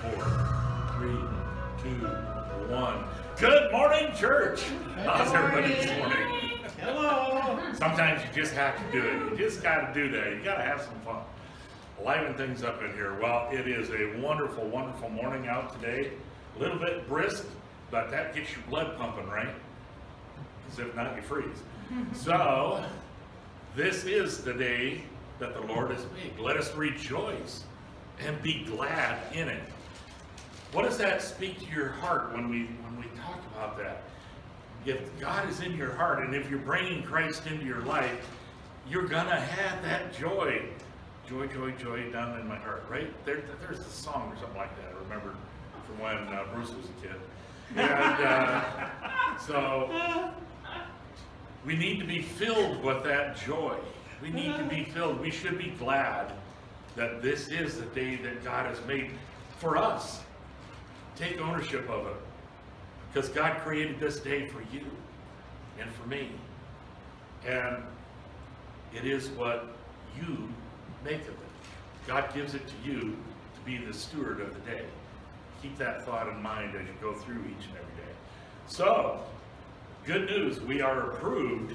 four, three, two, one. Good morning, church. How's everybody this morning? Hello. Sometimes you just have to do it. You just got to do that. You got to have some fun. Liven things up in here. Well, it is a wonderful, wonderful morning out today. A little bit brisk, but that gets your blood pumping, right? Because if not, you freeze. so, this is the day that the Lord has made. Let us rejoice and be glad in it. What does that speak to your heart when we when we talk about that? If God is in your heart and if you're bringing Christ into your life, you're gonna have that joy. Joy, joy, joy down in my heart, right? There, there's a song or something like that. I remember from when uh, Bruce was a kid. And uh, so we need to be filled with that joy. We need to be filled. We should be glad that this is the day that God has made for us. Take ownership of it. Because God created this day for you and for me. And it is what you make of it. God gives it to you to be the steward of the day. Keep that thought in mind as you go through each and every day. So, good news, we are approved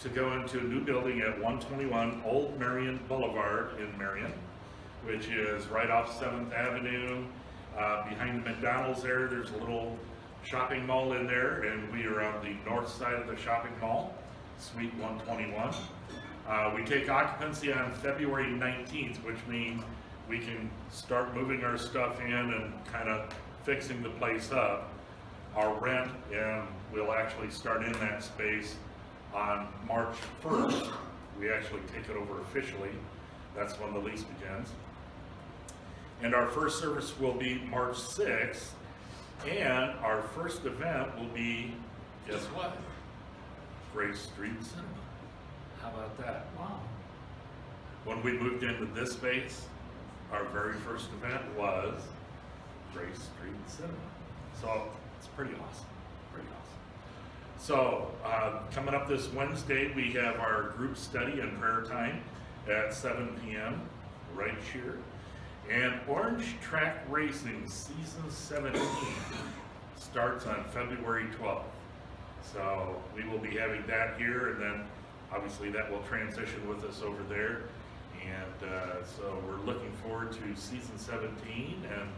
to go into a new building at 121 Old Marion Boulevard in Marion, which is right off 7th Avenue. Uh, behind the McDonald's there, there's a little shopping mall in there, and we are on the north side of the shopping mall, Suite 121. Uh, we take occupancy on February 19th, which means we can start moving our stuff in and kind of fixing the place up. Our rent, and we'll actually start in that space on March 1st. We actually take it over officially. That's when the lease begins. And our first service will be March 6th. And our first event will be, guess what? Grace Street Cinema. How about that? Wow. When we moved into this space, our very first event was Grace Street Cinema. So it's pretty awesome, pretty awesome. So uh, coming up this Wednesday, we have our group study and prayer time at 7 p.m. right here. And Orange Track Racing Season 17 starts on February 12th. So we will be having that here and then obviously that will transition with us over there. And uh, so we're looking forward to season 17 and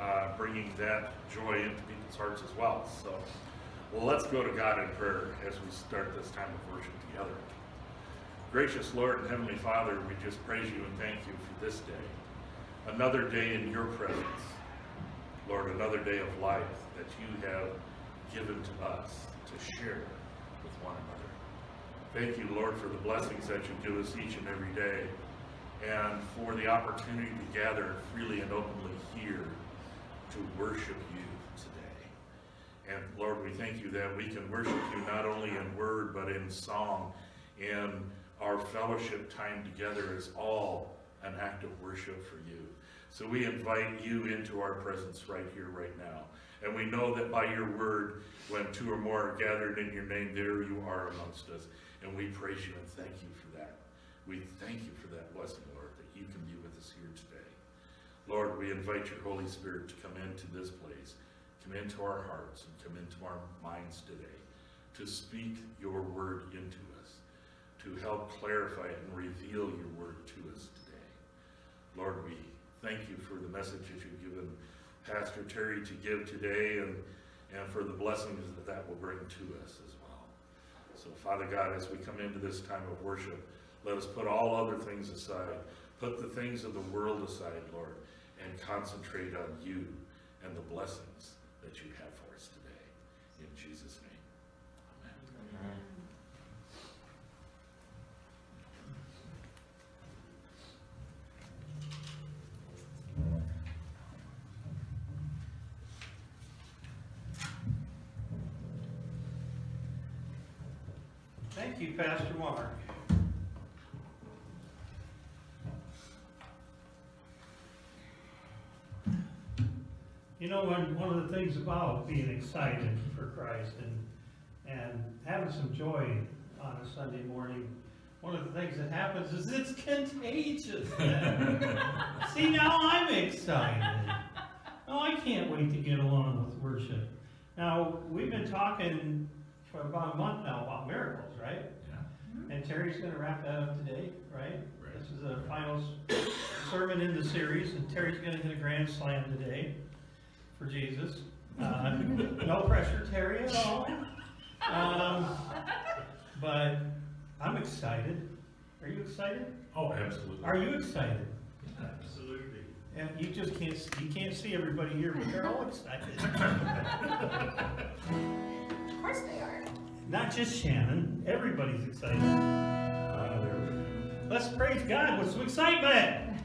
uh, bringing that joy into people's hearts as well. So well, let's go to God in prayer as we start this time of worship together. Gracious Lord and Heavenly Father, we just praise you and thank you for this day. Another day in your presence. Lord, another day of life that you have given to us to share with one another. Thank you, Lord, for the blessings that you give us each and every day and for the opportunity to gather freely and openly here to worship you today. And Lord, we thank you that we can worship you not only in word but in song. And our fellowship time together is all an act of worship for you. So we invite you into our presence right here, right now. And we know that by your word, when two or more are gathered in your name, there you are amongst us. And we praise you and thank you for that. We thank you for that blessing, Lord, that you can be with us here today. Lord, we invite your Holy Spirit to come into this place, come into our hearts, and come into our minds today, to speak your word into us, to help clarify it and reveal your word to us today. Lord, we thank you for the message that you've given Pastor Terry to give today and, and for the blessings that that will bring to us as well. So, Father God, as we come into this time of worship, let us put all other things aside. Put the things of the world aside, Lord, and concentrate on you and the blessings that you have for us today. In Jesus' name, amen. amen. Pastor Mark. You know, one, one of the things about being excited for Christ and, and having some joy on a Sunday morning, one of the things that happens is it's contagious. See, now I'm excited. Oh, I can't wait to get along with worship. Now, we've been talking for about a month now about miracles, right? Yeah. And Terry's gonna wrap that up today, right? Right. This is the final sermon in the series, and Terry's gonna hit a grand slam today for Jesus. Uh, No pressure, Terry, at all. Um, But I'm excited. Are you excited? Oh, absolutely. Are you excited? Absolutely. And you just can't, s- you can't see everybody here, but they're all excited. Of course they are. Not just Shannon, everybody's excited. Let's praise God with some excitement.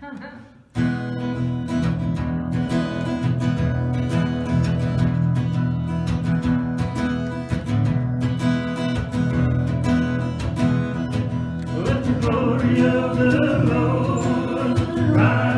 Let the glory of the Lord rise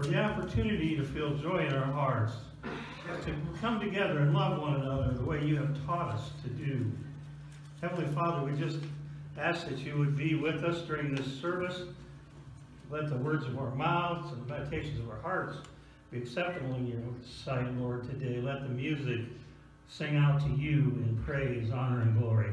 for the opportunity to feel joy in our hearts, to come together and love one another the way you have taught us to do. Heavenly Father, we just ask that you would be with us during this service. Let the words of our mouths and the meditations of our hearts be acceptable in your sight, Lord, today. Let the music sing out to you in praise, honor, and glory.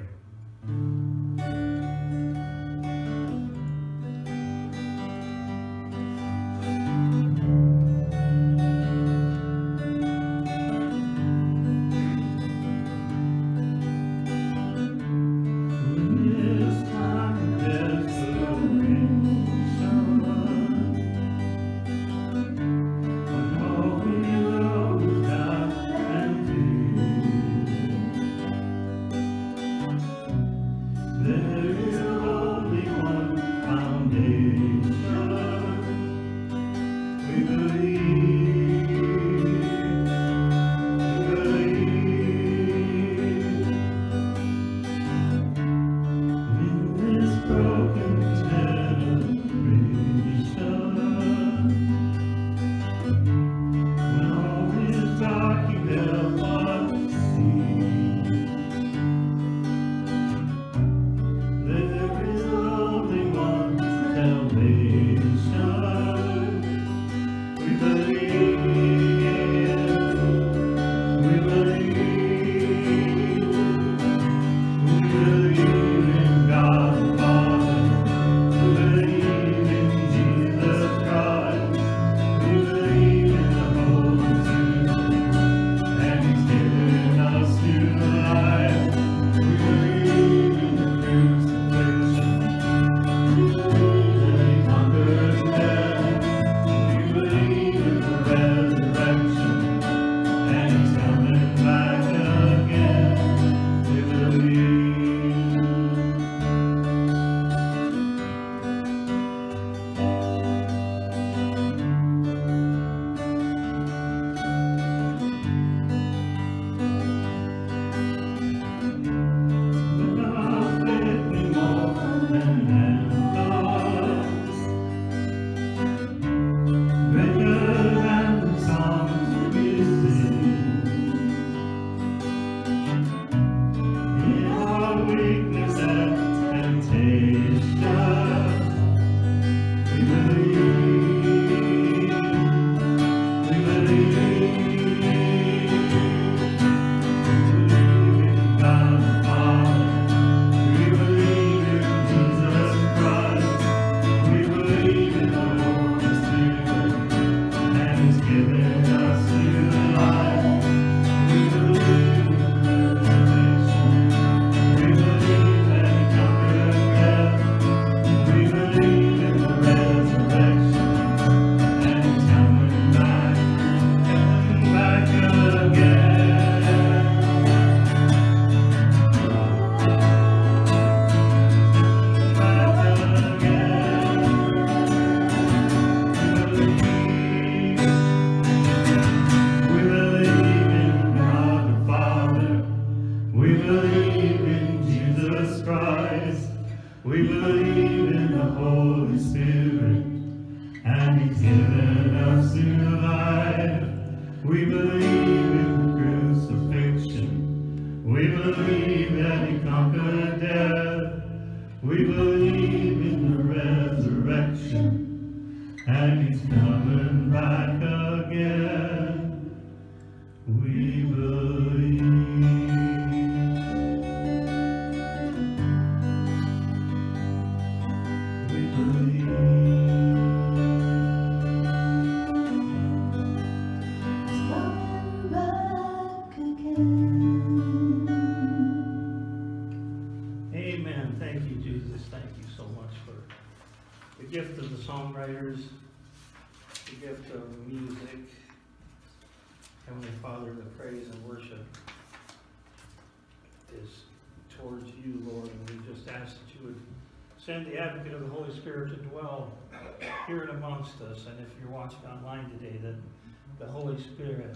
The Holy Spirit.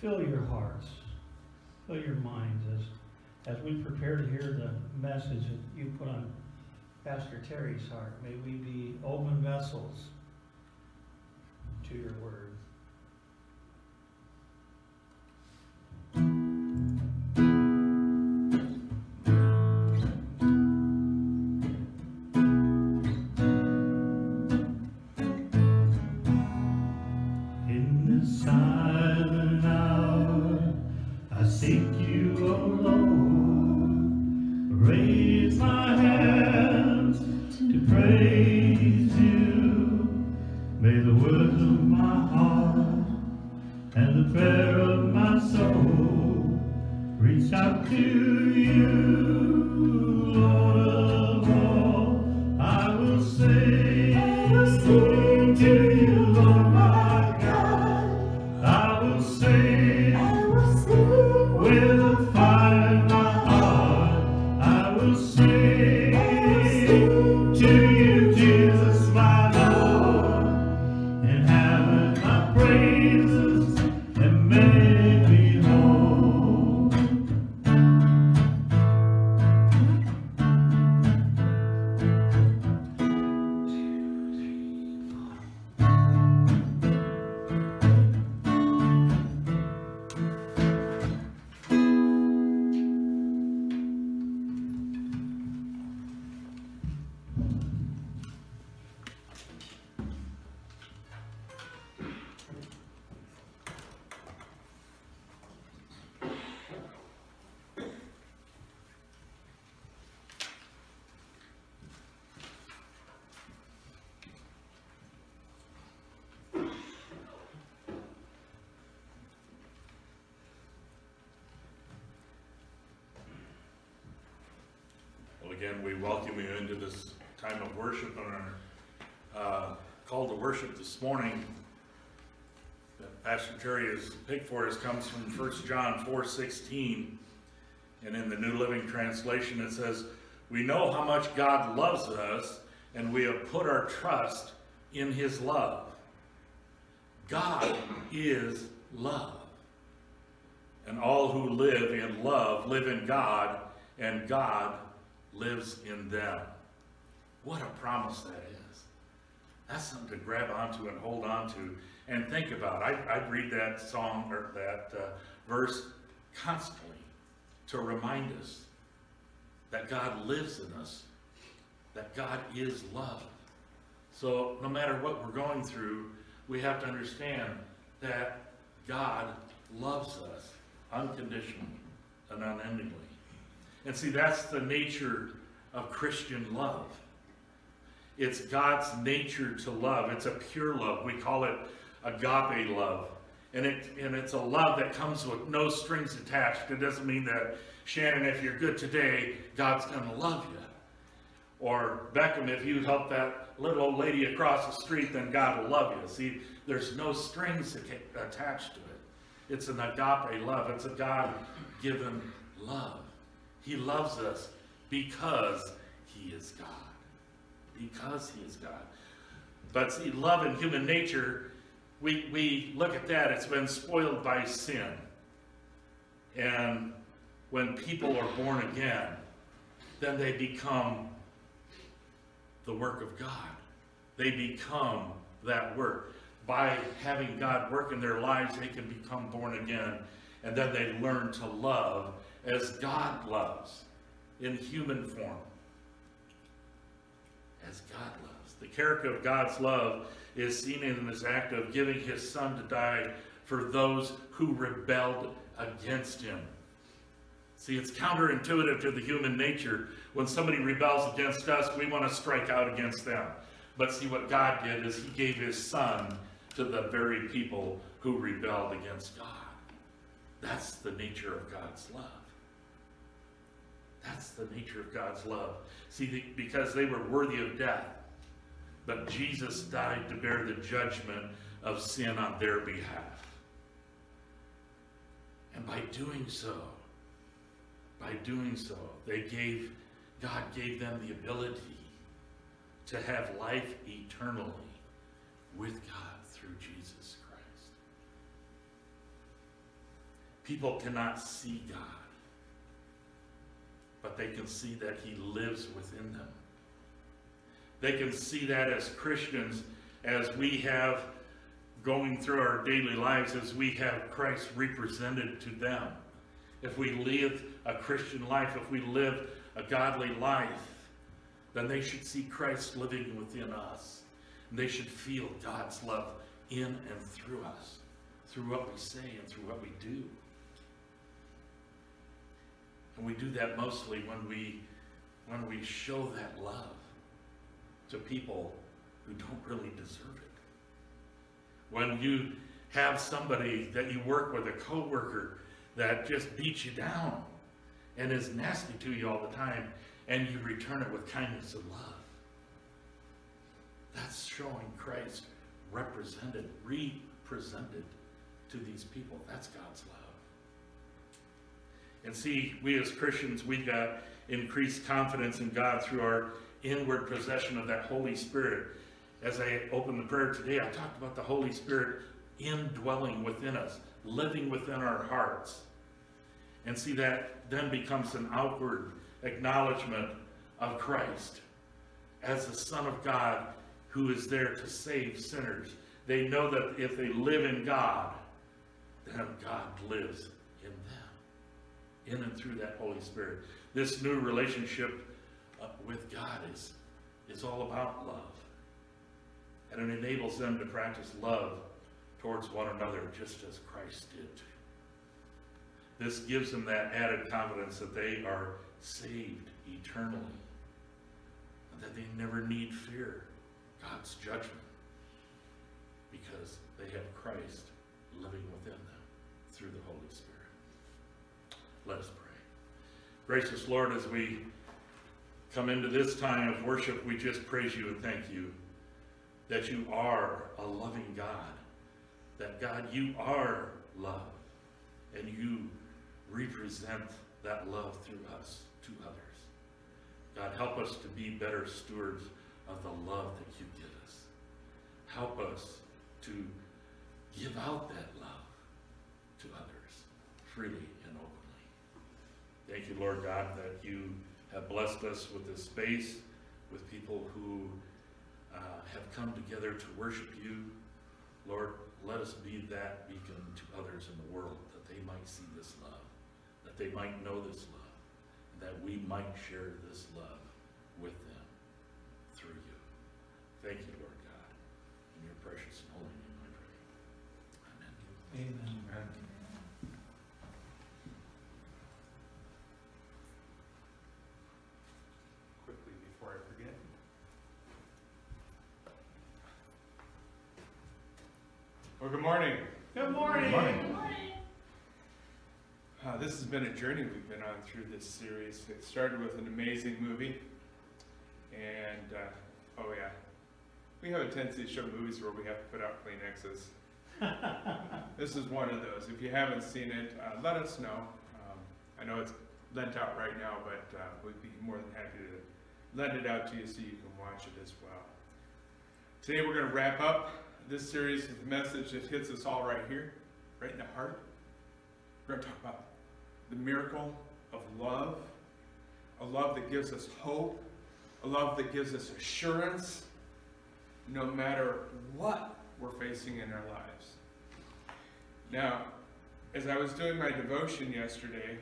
Fill your hearts, fill your minds as as we prepare to hear the message that you put on Pastor Terry's heart, may we be open vessels to your word. Again, we welcome you into this time of worship and our uh, call to worship this morning that Pastor Terry has picked for us comes from 1 John 4:16, and in the New Living Translation it says, "We know how much God loves us, and we have put our trust in His love." God is love. And all who live in love live in God, and God lives in them. What a promise that is. That's something to grab onto and hold on to and think about. I, I'd read that song or that uh, verse constantly to remind us that God lives in us, that God is love. So no matter what we're going through, we have to understand that God loves us unconditionally and unendingly. And see, that's the nature of Christian love. It's God's nature to love. It's a pure love. We call it agape love. And, it, and it's a love that comes with no strings attached. It doesn't mean that, Shannon, if you're good today, God's going to love you. Or Beckham, if you help that little old lady across the street, then God will love you. See, there's no strings attached to it. It's an agape love. It's a God-given love. He loves us because he is God. Because he is God. But see, love and human nature, we, we look at that, it's been spoiled by sin. And when people are born again, then they become the work of God. They become that work. By having God work in their lives, they can become born again, and then they learn to love as God loves in human form. As God loves. The character of God's love is seen in his act of giving his son to die for those who rebelled against him. See, it's counterintuitive to the human nature. When somebody rebels against us, we want to strike out against them. But see, what God did is he gave his son to the very people who rebelled against God. That's the nature of God's love. That's the nature of God's love. See, because they were worthy of death, but Jesus died to bear the judgment of sin on their behalf. And by doing so, by doing so, they gave, God gave them the ability to have life eternally with God through Jesus Christ. People cannot see God, but they can see that he lives within them. They can see that as Christians, as we have going through our daily lives, as we have Christ represented to them. If we live a Christian life, if we live a godly life, then they should see Christ living within us. And they should feel God's love in and through us, through what we say and through what we do. And we do that mostly when we when we show that love to people who don't really deserve it. When you have somebody that you work with, a coworker, that just beats you down and is nasty to you all the time, and you return it with kindness and love. That's showing Christ represented, represented to these people. That's God's love. And see, we as Christians, we've got increased confidence in God through our inward possession of that Holy Spirit. As I opened the prayer today, I talked about the Holy Spirit indwelling within us, living within our hearts. And see, that then becomes an outward acknowledgement of Christ as the Son of God who is there to save sinners. They know that if they live in God, then God lives in and through that Holy Spirit. This new relationship uh, with God is, is all about love. And it enables them to practice love towards one another just as Christ did. This gives them that added confidence that they are saved eternally. That they never need fear God's judgment. Because they have Christ living within them through the Holy Spirit. Let us pray. Gracious Lord, as we come into this time of worship, we just praise you and thank you that you are a loving God. That God, you are love. And you represent that love through us to others. God, help us to be better stewards of the love that you give us. Help us to give out that love to others freely. Thank you, Lord God, that you have blessed us with this space, with people who uh, have come together to worship you. Lord, let us be that beacon to others in the world that they might see this love, that they might know this love, and that we might share this love with them through you. Thank you, Lord God. In your precious and holy name I pray. Amen. Amen. quickly before I forget. Well, good morning. Good morning. Good Morning. Uh, this has been a journey we've been on through this series. It started with an amazing movie, and uh, oh yeah, we have a tendency to show movies where we have to put out Kleenexes. this is one of those. If you haven't seen it, uh, let us know. Um, I know it's lent out right now, but uh, we'd be more than happy to lend it out to you so you can watch it as well. Today we're going to wrap up this series with a message that hits us all right here, right in the heart. We're going to talk about the miracle of love. a love that gives us hope, a love that gives us assurance, no matter what we're facing in our lives. Now, as I was doing my devotion yesterday,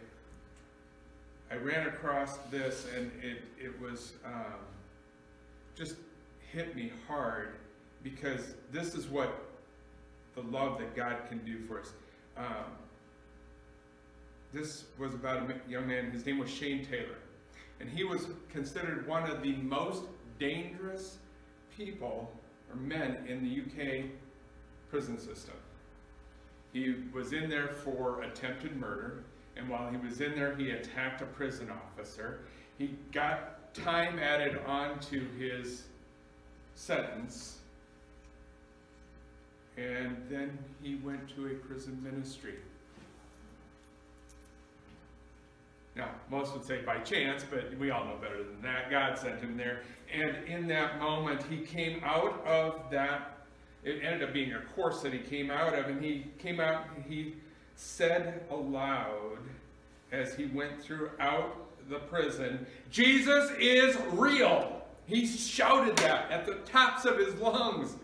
I ran across this and it, it was um, just hit me hard because this is what the love that God can do for us. Um, this was about a young man, his name was Shane Taylor. And he was considered one of the most dangerous people or men in the UK prison system. He was in there for attempted murder, and while he was in there, he attacked a prison officer. He got time added onto his sentence, and then he went to a prison ministry. Now, most would say by chance, but we all know better than that. God sent him there. And in that moment, he came out of that. It ended up being a course that he came out of, and he came out and he said aloud as he went throughout the prison, Jesus is real. He shouted that at the tops of his lungs.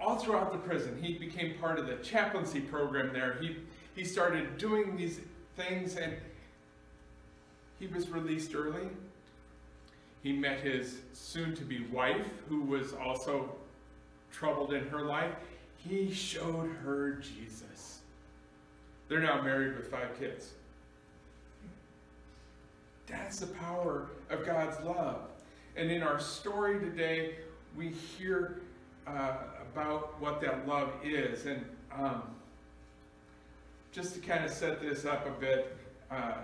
All throughout the prison, he became part of the chaplaincy program there. He, he started doing these things and he was released early. He met his soon-to-be wife, who was also troubled in her life. He showed her Jesus. They're now married with five kids. That's the power of God's love. And in our story today, we hear uh, about what that love is. And um, just to kind of set this up a bit, uh,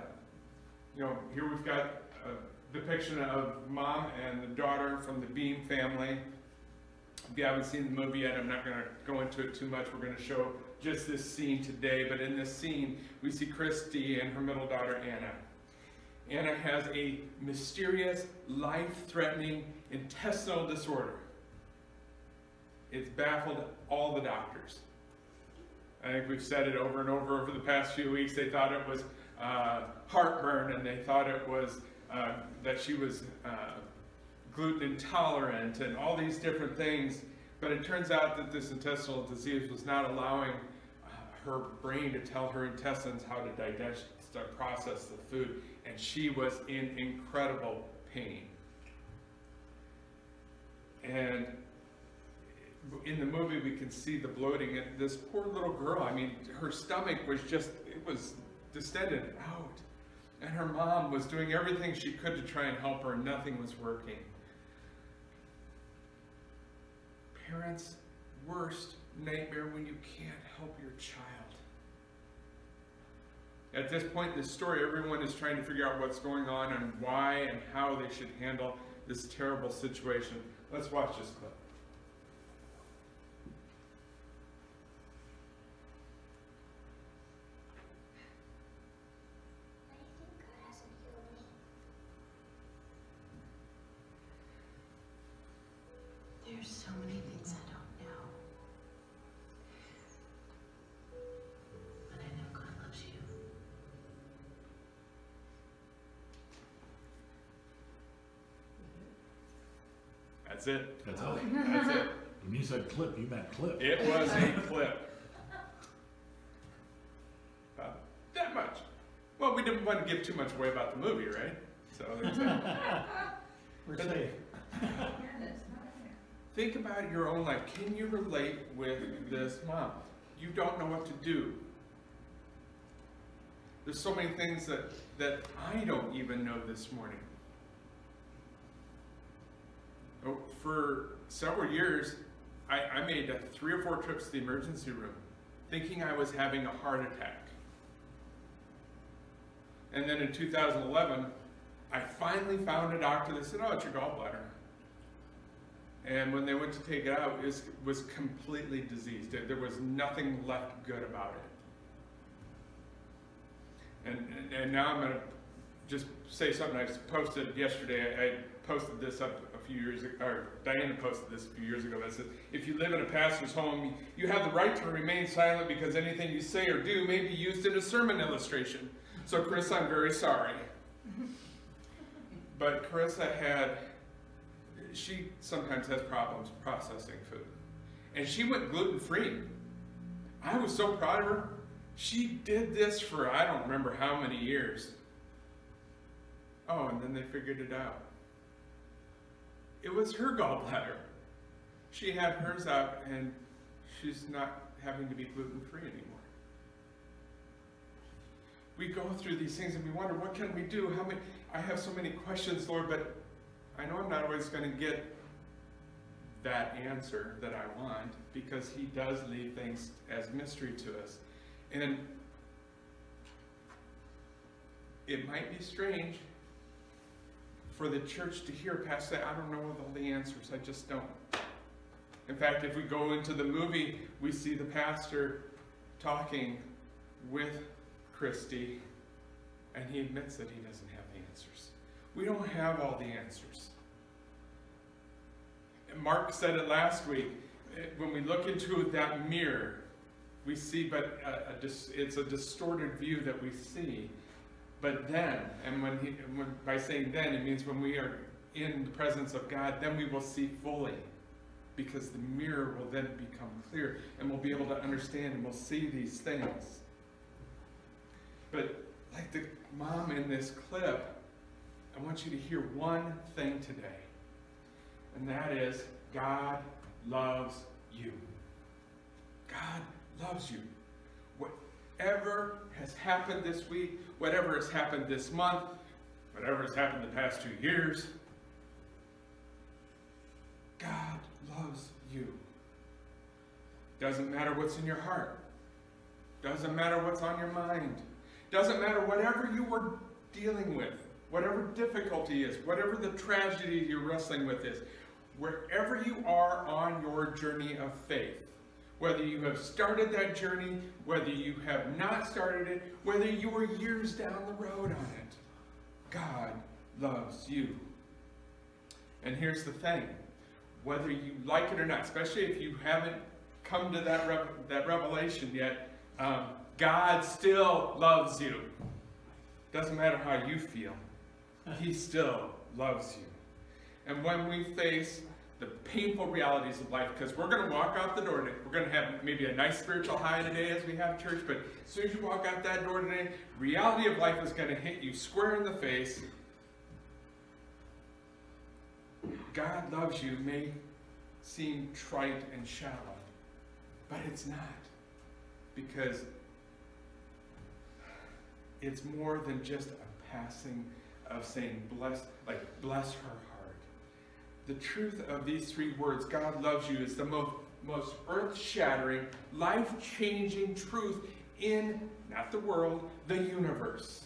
you know, here we've got a depiction of mom and the daughter from the Beam family. If you haven't seen the movie yet, I'm not going to go into it too much. We're going to show just this scene today. But in this scene, we see Christy and her middle daughter, Anna. Anna has a mysterious, life-threatening intestinal disorder. It's baffled all the doctors. I think we've said it over and over over the past few weeks. They thought it was uh, heartburn and they thought it was uh, that she was uh, gluten intolerant and all these different things. But it turns out that this intestinal disease was not allowing uh, her brain to tell her intestines how to digest, to process the food. And she was in incredible pain. And in the movie we can see the bloating and this poor little girl, I mean, her stomach was just, it was distended out. And her mom was doing everything she could to try and help her and nothing was working. Parents' worst nightmare when you can't help your child. At this point in the story, everyone is trying to figure out what's going on and why and how they should handle this terrible situation. Let's watch this clip. That's it. That's all. That's it. When you said clip, you meant clip. It was a clip. About that much. Well, we didn't want to give too much away about the movie, right? So there's that. We're safe. think about your own life. Can you relate with this mom? You don't know what to do. There's so many things that, that I don't even know this morning. Oh, For several years, I, I made uh, three or four trips to the emergency room thinking I was having a heart attack. And then in 2011, I finally found a doctor that said, oh, it's your gallbladder. And when they went to take it out, it was, completely diseased. There- was nothing left good about it. And, and, and now I'm going to just say something I posted yesterday. I, posted this up few years ago, or Diana posted this a few years ago. That said, if you live in a pastor's home, you have the right to remain silent because anything you say or do may be used in a sermon illustration. So, Chris, I'm very sorry. But Carissa had, she sometimes has problems processing food. And she went gluten free. I was so proud of her. She did this for I don't remember how many years. Oh, and then they figured it out. It was her gallbladder. She had hers out and she's not having to be gluten free anymore. We go through these things and we wonder, what can we do? How many I have so many questions, Lord, but I know I'm not always going to get that answer that I want because he does leave things as mystery to us. And it might be strange for the church to hear past that. I don't know all the answers. I just don't. In fact, if we go into the movie, we see the pastor talking with Christy, and he admits that he doesn't have the answers. We don't have all the answers. And Mark said it last week. eh, When we look into that mirror, we see, but a, a dis, it's a distorted view that we see. But then, and when he, when, by saying then, it means when we are in the presence of God, then we will see fully. Because the mirror will then become clear, and we'll be able to understand, and we'll see these things. But like the mom in this clip, I want you to hear one thing today. And that is God loves you. God loves you. Whatever has happened this week, whatever has happened this month, whatever has happened the past two years, God loves you. Doesn't matter what's in your heart. Doesn't matter what's on your mind. Doesn't matter whatever you were dealing with, whatever difficulty is, whatever the tragedy you're wrestling with is, wherever you are on your journey of faith, whether you have started that journey, whether you have not started it, whether you are years down the road on it, God loves you. And here's the thing, whether you like it or not, especially if you haven't come to that, rev that revelation yet, um, God still loves you. Doesn't matter how you feel. He still loves you. And when we face the painful realities of life, because we're going to walk out the door today, we're going to have maybe a nice spiritual high today as we have church, but as soon as you walk out that door today, reality of life is going to hit you square in the face. God loves you may seem trite and shallow, but it's not. Because it's more than just a passing of saying bless, like bless her. The truth of these three words, God loves you, is the most, most earth-shattering, life-changing truth in, not the world, the universe.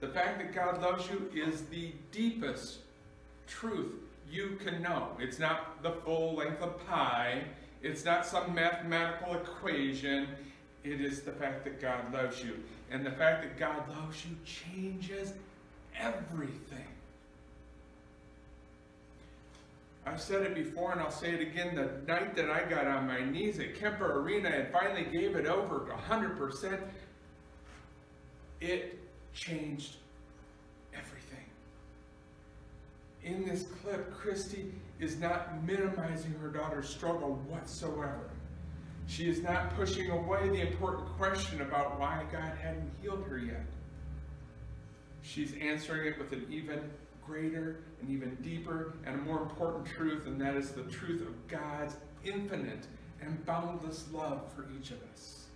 The fact that God loves you is the deepest truth you can know. It's not the full length of pi. It's not some mathematical equation. It is the fact that God loves you. And the fact that God loves you changes everything. I've said it before and I'll say it again. The night that I got on my knees at Kemper Arena and finally gave it over 100%, it changed everything. In this clip, Christy is not minimizing her daughter's struggle whatsoever. She is not pushing away the important question about why God hadn't healed her yet. She's answering it with an even greater and even deeper and a more important truth, and that is the truth of God's infinite and boundless love for each of us.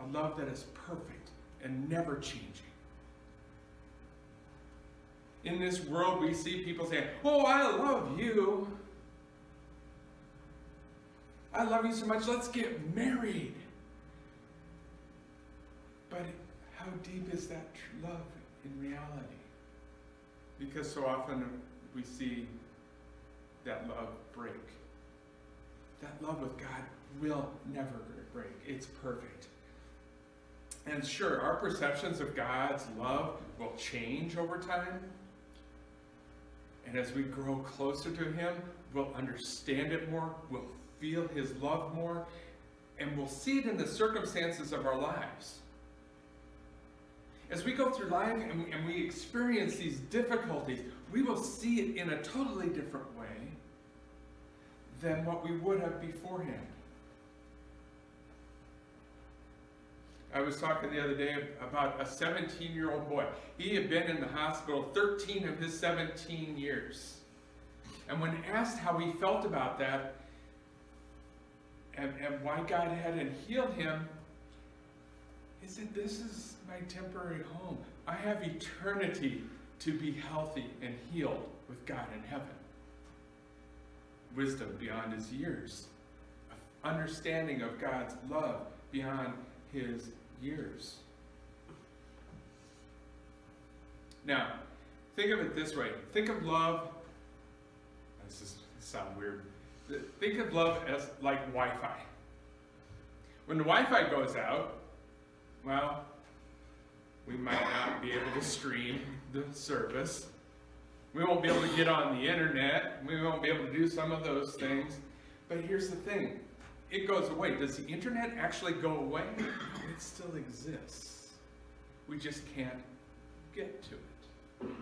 A love that is perfect and never changing. In this world, we see people saying, Oh, I love you. I love you so much, let's get married. But how deep is that love in reality? Because so often we see that love break. That love with God will never break. It's perfect. And sure, our perceptions of God's love will change over time. And as we grow closer to Him, we'll understand it more, we'll feel His love more, and we'll see it in the circumstances of our lives. As we go through life and we, and we experience these difficulties, we will see it in a totally different way than what we would have beforehand. I was talking the other day about a 17 year old boy. He had been in the hospital 13 of his 17 years. And when asked how he felt about that and, and why God hadn't healed him, he said, This is my temporary home. I have eternity to be healthy and healed with God in heaven. Wisdom beyond his years, understanding of God's love beyond his years. Now, think of it this way. Think of love. This is sound weird. Think of love as like Wi-Fi. When the Wi-Fi goes out, well, we might not be able to stream the service. We won't be able to get on the internet. We won't be able to do some of those things. But here's the thing. It goes away. Does the internet actually go away? It still exists. We just can't get to it.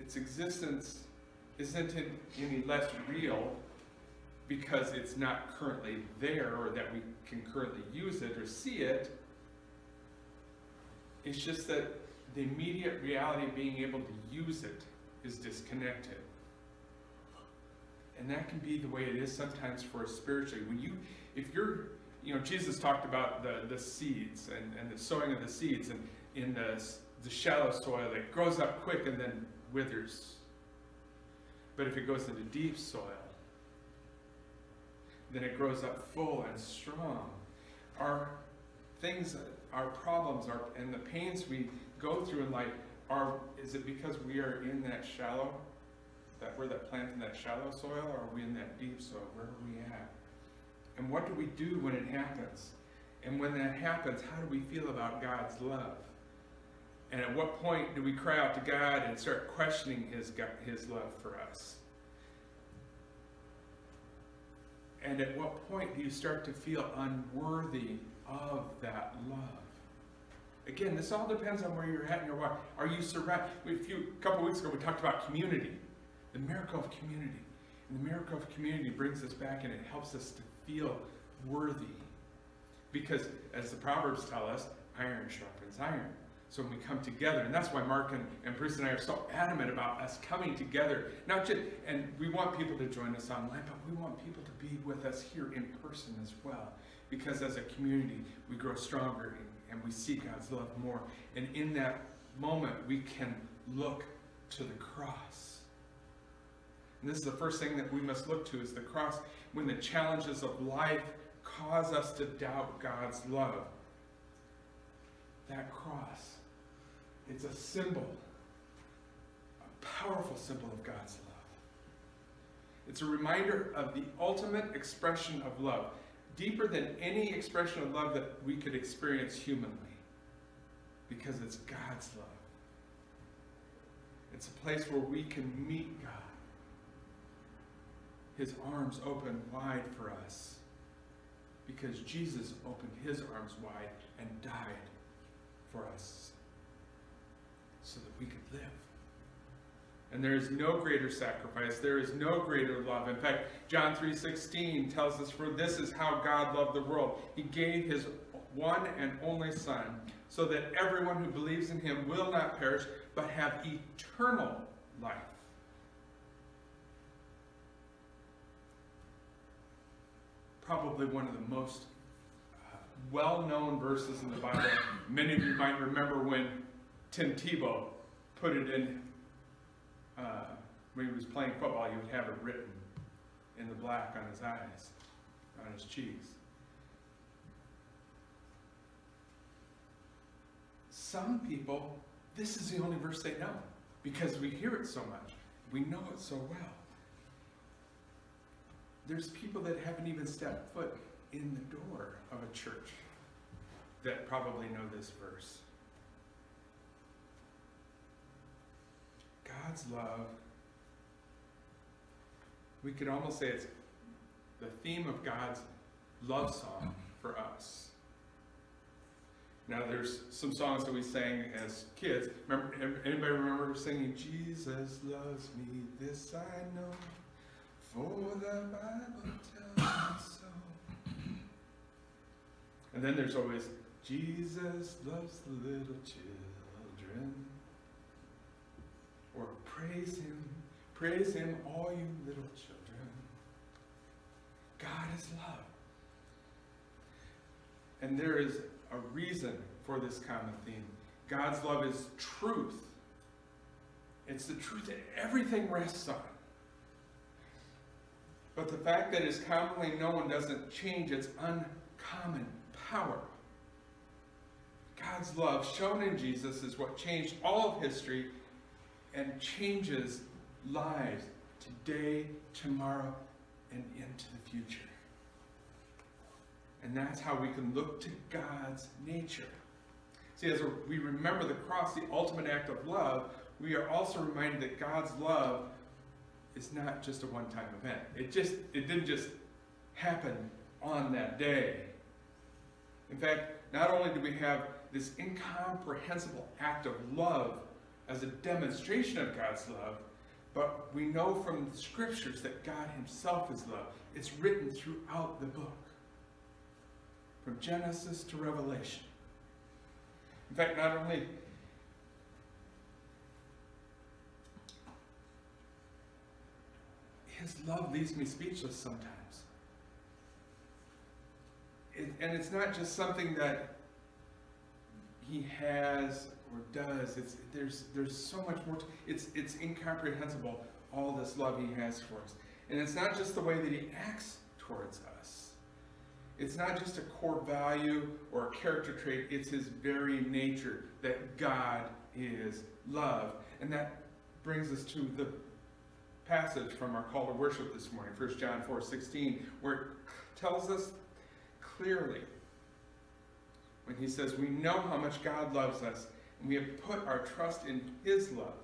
Its existence isn't any less real because it's not currently there or that we can currently use it or see it. It's just that the immediate reality of being able to use it is disconnected. And that can be the way it is sometimes for us spiritually. When you, if you're, you know, Jesus talked about the, the seeds and, and the sowing of the seeds and in the, the shallow soil that grows up quick and then withers. But if it goes into deep soil, then it grows up full and strong. Our things, our problems, our, and the pains we go through in life are, is it because we are in that shallow, that we're that plant in that shallow soil, or are we in that deep soil? Where are we at? And what do we do when it happens? And when that happens, how do we feel about God's love? And at what point do we cry out to God and start questioning His, his love for us? And at what point do you start to feel unworthy of that love? Again, this all depends on where you're at in your life. Are you surrounded? A few a couple weeks ago, we talked about community, the miracle of community. And the miracle of community brings us back and it helps us to feel worthy. Because as the Proverbs tell us, iron sharpens iron. So when we come together, and that's why Mark and, and Bruce and I are so adamant about us coming together, not just, and we want people to join us online, but we want people to be with us here in person as well. Because as a community, we grow stronger and, we see God's love more. And in that moment, we can look to the cross. And this is the first thing that we must look to is the cross when the challenges of life cause us to doubt God's love. That cross it's a symbol, a powerful symbol of God's love. It's a reminder of the ultimate expression of love, deeper than any expression of love that we could experience humanly, because it's God's love. It's a place where we can meet God. His arms open wide for us because Jesus opened his arms wide and died for us so that we could live. And there is no greater sacrifice. There is no greater love. In fact, John 3.16 tells us, For this is how God loved the world. He gave his one and only Son, so that everyone who believes in him will not perish, but have eternal life. Probably one of the most well-known verses in the Bible. Many of you might remember when Tim Tebow put it in, uh, when he was playing football, he would have it written in the black on his eyes, on his cheeks. Some people, this is the only verse they know because we hear it so much. We know it so well. There's people that haven't even stepped foot in the door of a church that probably know this verse. God's love, we could almost say it's the theme of God's love song for us. Now, there's some songs that we sang as kids. Remember, anybody remember singing, Jesus loves me, this I know, for the Bible tells me so. And then there's always, Jesus loves the little children. Or praise him, praise him, all you little children. God is love. And there is a reason for this common theme. God's love is truth. It's the truth that everything rests on. But the fact that it's commonly known doesn't change its uncommon power. God's love shown in Jesus is what changed all of history and changes lives today, tomorrow, and into the future. And that's how we can look to God's nature. See, as we remember the cross, the ultimate act of love, we are also reminded that God's love is not just a one-time event. It just it didn't just happen on that day. In fact, not only do we have this incomprehensible act of love as a demonstration of God's love, but we know from the scriptures that God himself is love. It's written throughout the book from Genesis to Revelation. In fact, not only his love leaves me speechless sometimes. It, and it's not just something that he has or does. It's there's there's so much more. To, it's it's incomprehensible all this love he has for us, and it's not just the way that he acts towards us. It's not just a core value or a character trait, it's his very nature that God is love. And that brings us to the passage from our call to worship this morning, 1 John 4 16, where it tells us clearly when he says, We know how much God loves us, and we have put our trust in his love.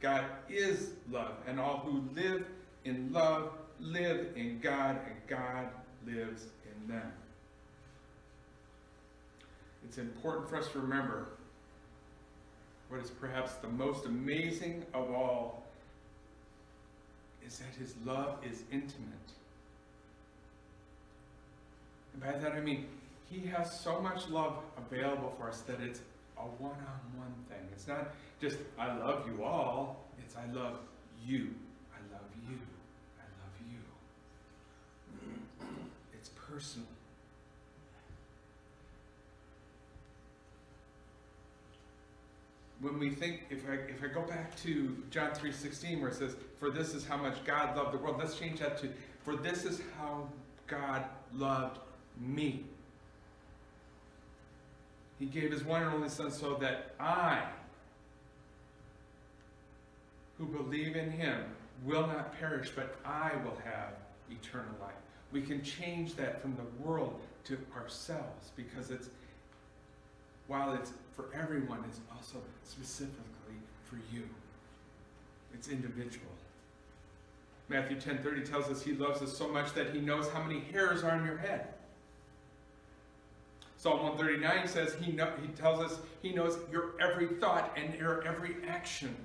God is love, and all who live in love live in God, and God lives in them. It's important for us to remember what is perhaps the most amazing of all is that his love is intimate. By that I mean, he has so much love available for us that it's a one-on-one thing. It's not just, I love you all. It's, I love you. I love you. I love you. It's personal. When we think, if I, if I go back to John 3.16 where it says, for this is how much God loved the world, let's change that to, for this is how God loved me. He gave his one and only son so that I, who believe in him, will not perish, but I will have eternal life. We can change that from the world to ourselves because it's, while it's for everyone, it's also specifically for you. It's individual. Matthew 10.30 tells us he loves us so much that he knows how many hairs are on your head. Psalm 139 says he, know, he tells us he knows your every thought and your every action.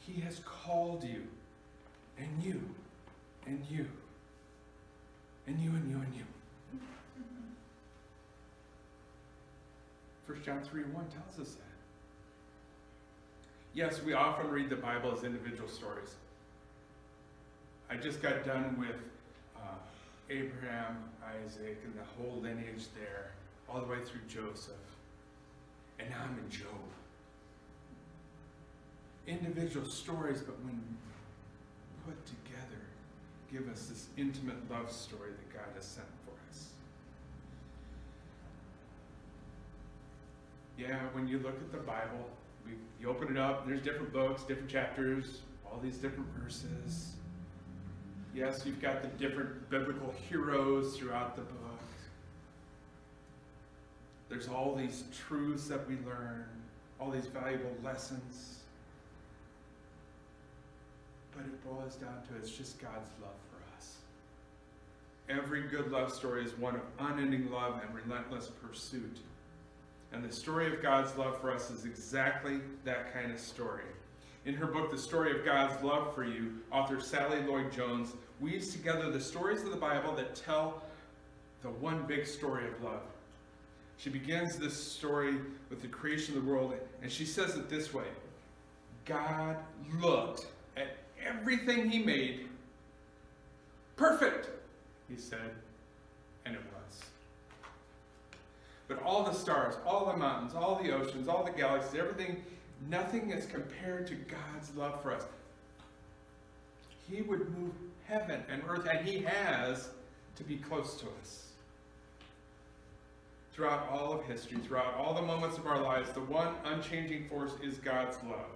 He has called you and you and you, and you and you and you. 1 John 3 1 tells us that. Yes, we often read the Bible as individual stories. I just got done with uh, Abraham, Isaac, and the whole lineage there, all the way through Joseph. And now I'm in Job. Individual stories, but when put together, give us this intimate love story that God has sent for us. Yeah, when you look at the Bible, we, you open it up, there's different books, different chapters, all these different verses. Yes, you've got the different biblical heroes throughout the book. There's all these truths that we learn, all these valuable lessons. But it boils down to it's just God's love for us. every good love story is one of unending love and relentless pursuit. And the story of God's love for us is exactly that kind of story. In her book, The Story of God's Love for You, author Sally Lloyd Jones weaves together the stories of the Bible that tell the one big story of love. She begins this story with the creation of the world, and she says it this way God looked at everything He made. Perfect, He said, and it was. But all the stars, all the mountains, all the oceans, all the galaxies, everything, nothing is compared to God's love for us. He would move heaven and earth, and He has, to be close to us throughout all of history, throughout all the moments of our lives, the one unchanging force is God's love.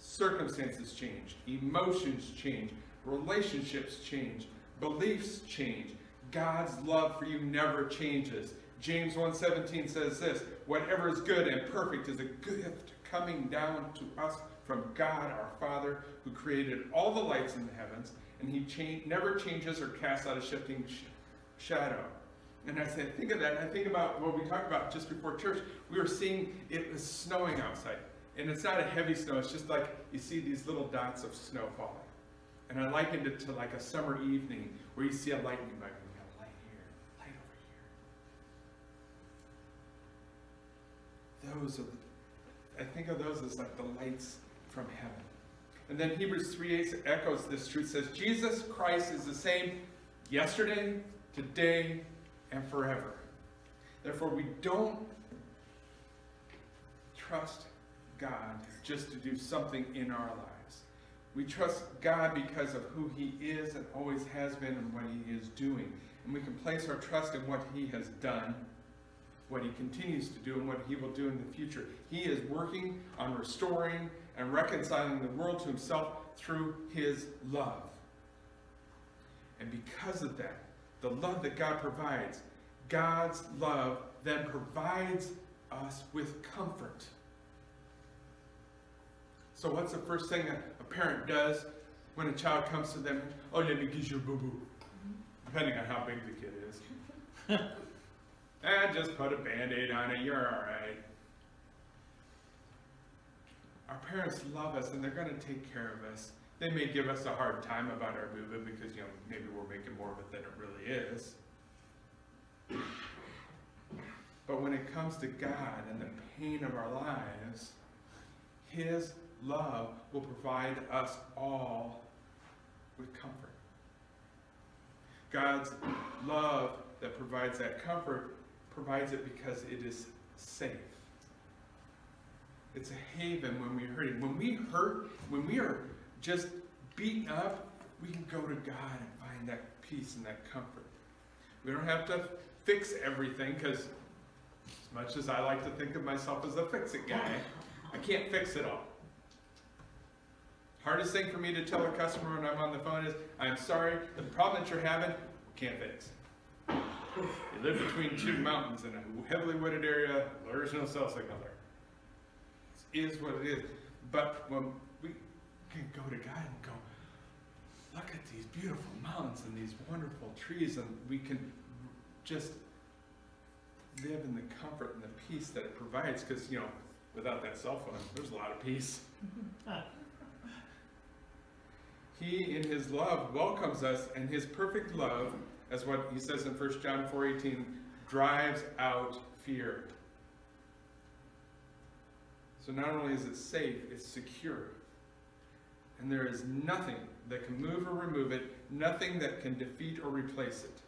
Circumstances change, emotions change, relationships change, beliefs change. God's love for you never changes. James 1:17 says this, whatever is good and perfect is a gift coming down to us from God our Father who created all the lights in the heavens and he cha- never changes or casts out a shifting sh- shadow. And as I think of that, I think about what we talked about just before church. We were seeing it was snowing outside. And it's not a heavy snow, it's just like you see these little dots of snow falling. And I likened it to like a summer evening where you see a lightning bug and you got light here, light over here. Those are, I think of those as like the lights from heaven. And then Hebrews 3.8 echoes this truth, says Jesus Christ is the same yesterday, today, and forever. Therefore, we don't trust God just to do something in our lives. We trust God because of who He is and always has been and what He is doing. And we can place our trust in what He has done, what He continues to do, and what He will do in the future. He is working on restoring and reconciling the world to Himself through His love. And because of that, the love that God provides, God's love then provides us with comfort. So what's the first thing a parent does when a child comes to them? Oh, let me kiss your boo-boo. Mm-hmm. Depending on how big the kid is. and just put a band-aid on it, you're all right. Our parents love us and they're going to take care of us. They may give us a hard time about our boo-boo because, you know, maybe we're making more of it than it really is. But when it comes to God and the pain of our lives, His love will provide us all with comfort. God's love that provides that comfort provides it because it is safe. It's a haven when we're hurting. When we hurt, when we are just beaten up, we can go to God and find that peace and that comfort. We don't have to fix everything because as much as I like to think of myself as a fix-it guy, I can't fix it all. Hardest thing for me to tell a customer when I'm on the phone is, I'm sorry, the problem that you're having, we can't fix. You live between two mountains in a heavily wooded area, there's no cell signal there. It is what it is. But when we can go to God and go, look at these beautiful mountains and these wonderful trees, and we can just live in the comfort and the peace that it provides, because, you know, without that cell phone, there's a lot of peace. he, in his love, welcomes us, and his perfect love, as what he says in 1 John 4.18, drives out fear. So not only is it safe, it's secure. And there is nothing that can move or remove it, nothing that can defeat or replace it.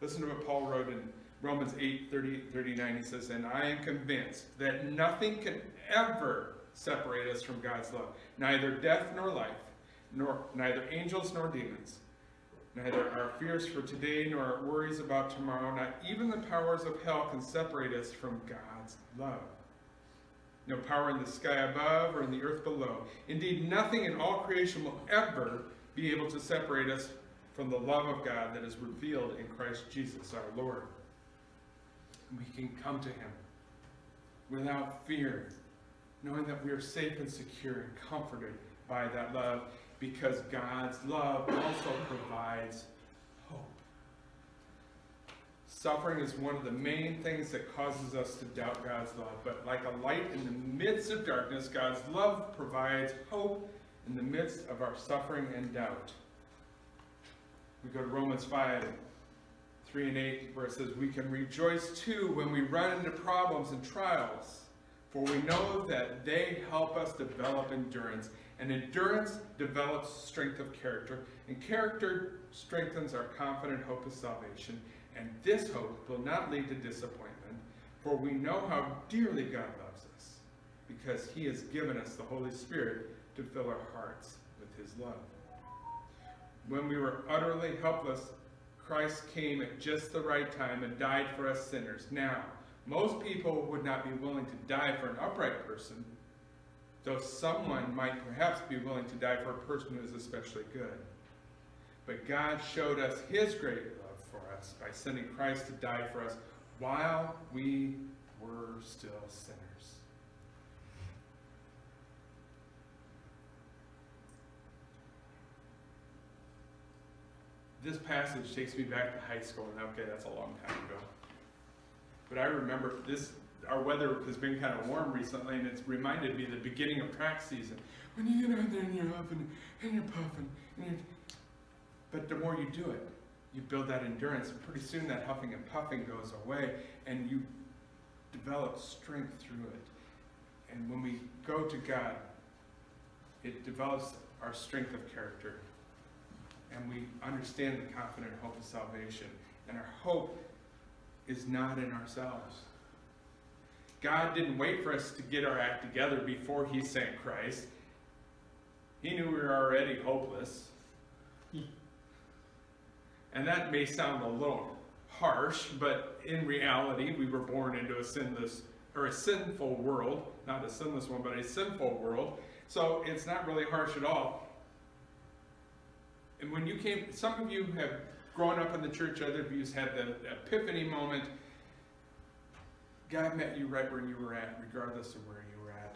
Listen to what Paul wrote in Romans 8, 30, 39. He says, And I am convinced that nothing can ever separate us from God's love, neither death nor life, nor neither angels nor demons, neither our fears for today nor our worries about tomorrow, not even the powers of hell can separate us from God's love. No power in the sky above or in the earth below. Indeed, nothing in all creation will ever be able to separate us from the love of God that is revealed in Christ Jesus our Lord. We can come to him without fear, knowing that we are safe and secure and comforted by that love because God's love also provides hope. Suffering is one of the main things that causes us to doubt God's love. But like a light in the midst of darkness, God's love provides hope in the midst of our suffering and doubt. We go to Romans 5, 3 and 8, where it says, We can rejoice too when we run into problems and trials, for we know that they help us develop endurance. And endurance develops strength of character, and character strengthens our confident hope of salvation. And this hope will not lead to disappointment, for we know how dearly God loves us, because he has given us the Holy Spirit to fill our hearts with his love. When we were utterly helpless, Christ came at just the right time and died for us sinners. Now, most people would not be willing to die for an upright person, though someone might perhaps be willing to die for a person who is especially good. But God showed us his great love for us by sending Christ to die for us while we were still sinners. This passage takes me back to high school, and okay, that's a long time ago. But I remember this, our weather has been kind of warm recently, and it's reminded me the beginning of track season. When you get out there and you're huffing and you're puffing, and you're, but the more you do it, you build that endurance, and pretty soon that huffing and puffing goes away, and you develop strength through it. And when we go to God, it develops our strength of character and we understand the confident hope of salvation. And our hope is not in ourselves. God didn't wait for us to get our act together before he sent Christ. He knew we were already hopeless. And that may sound a little harsh, but in reality, we were born into a sinless or a sinful world, not a sinless one, but a sinful world. So it's not really harsh at all. And when you came, some of you have grown up in the church, other of you have had the epiphany moment. God met you right where you were at, regardless of where you were at.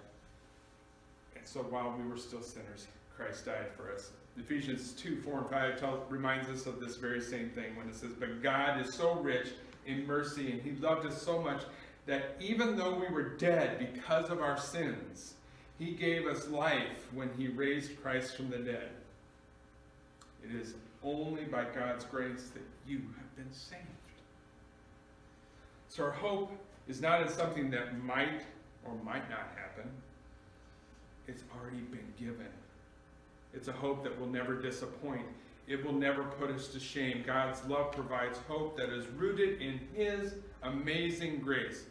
And so while we were still sinners, Christ died for us. Ephesians 2, 4, and 5 tell, reminds us of this very same thing when it says, But God is so rich in mercy, and he loved us so much that even though we were dead because of our sins, he gave us life when he raised Christ from the dead. It is only by God's grace that you have been saved. So our hope is not as something that might or might not happen. It's already been given. It's a hope that will never disappoint. It will never put us to shame. God's love provides hope that is rooted in His amazing grace.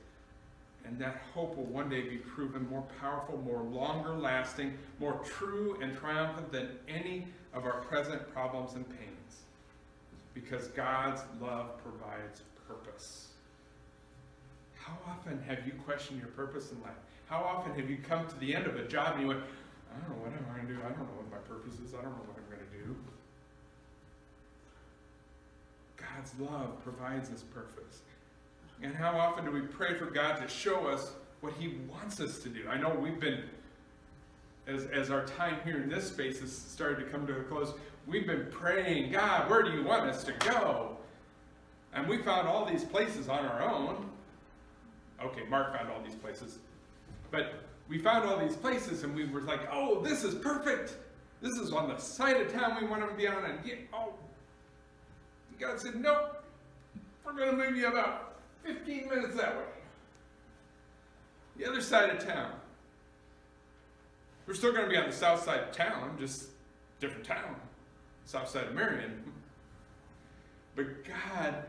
And that hope will one day be proven more powerful, more longer lasting, more true and triumphant than any of our present problems and pains. Because God's love provides purpose. How often have you questioned your purpose in life? How often have you come to the end of a job and you went, I don't know what I'm going to do. I don't know what my purpose is. I don't know what I'm going to do. God's love provides us purpose. And how often do we pray for God to show us what He wants us to do? I know we've been, as, as our time here in this space has started to come to a close, we've been praying, God, where do you want us to go? And we found all these places on our own. Okay, Mark found all these places. But we found all these places and we were like, oh, this is perfect. This is on the side of town we want to be on. And get, oh, God said, nope, we're going to move you about 15 minutes that way. The other side of town. We're still going to be on the south side of town, just different town. South side of Marion. But God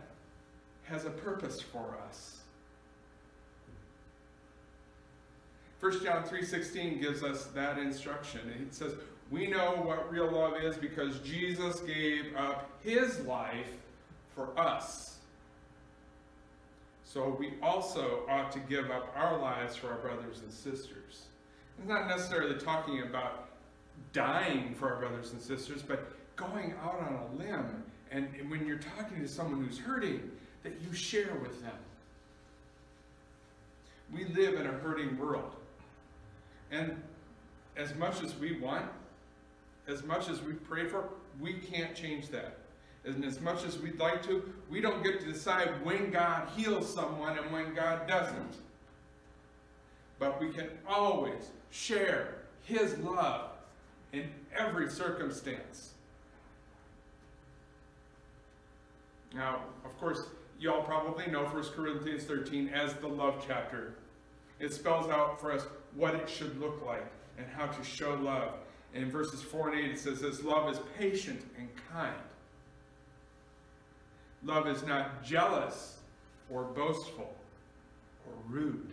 has a purpose for us. 1 John 3.16 gives us that instruction. It says, we know what real love is because Jesus gave up his life for us. So we also ought to give up our lives for our brothers and sisters. It's not necessarily talking about dying for our brothers and sisters, but going out on a limb. And when you're talking to someone who's hurting, that you share with them. We live in a hurting world. And as much as we want, as much as we pray for, we can't change that. And as much as we'd like to, we don't get to decide when God heals someone and when God doesn't. But we can always share His love in every circumstance. Now, of course, you all probably know 1 Corinthians 13 as the love chapter. It spells out for us what it should look like and how to show love. In verses 4 and 8 it says this love is patient and kind. Love is not jealous or boastful or rude.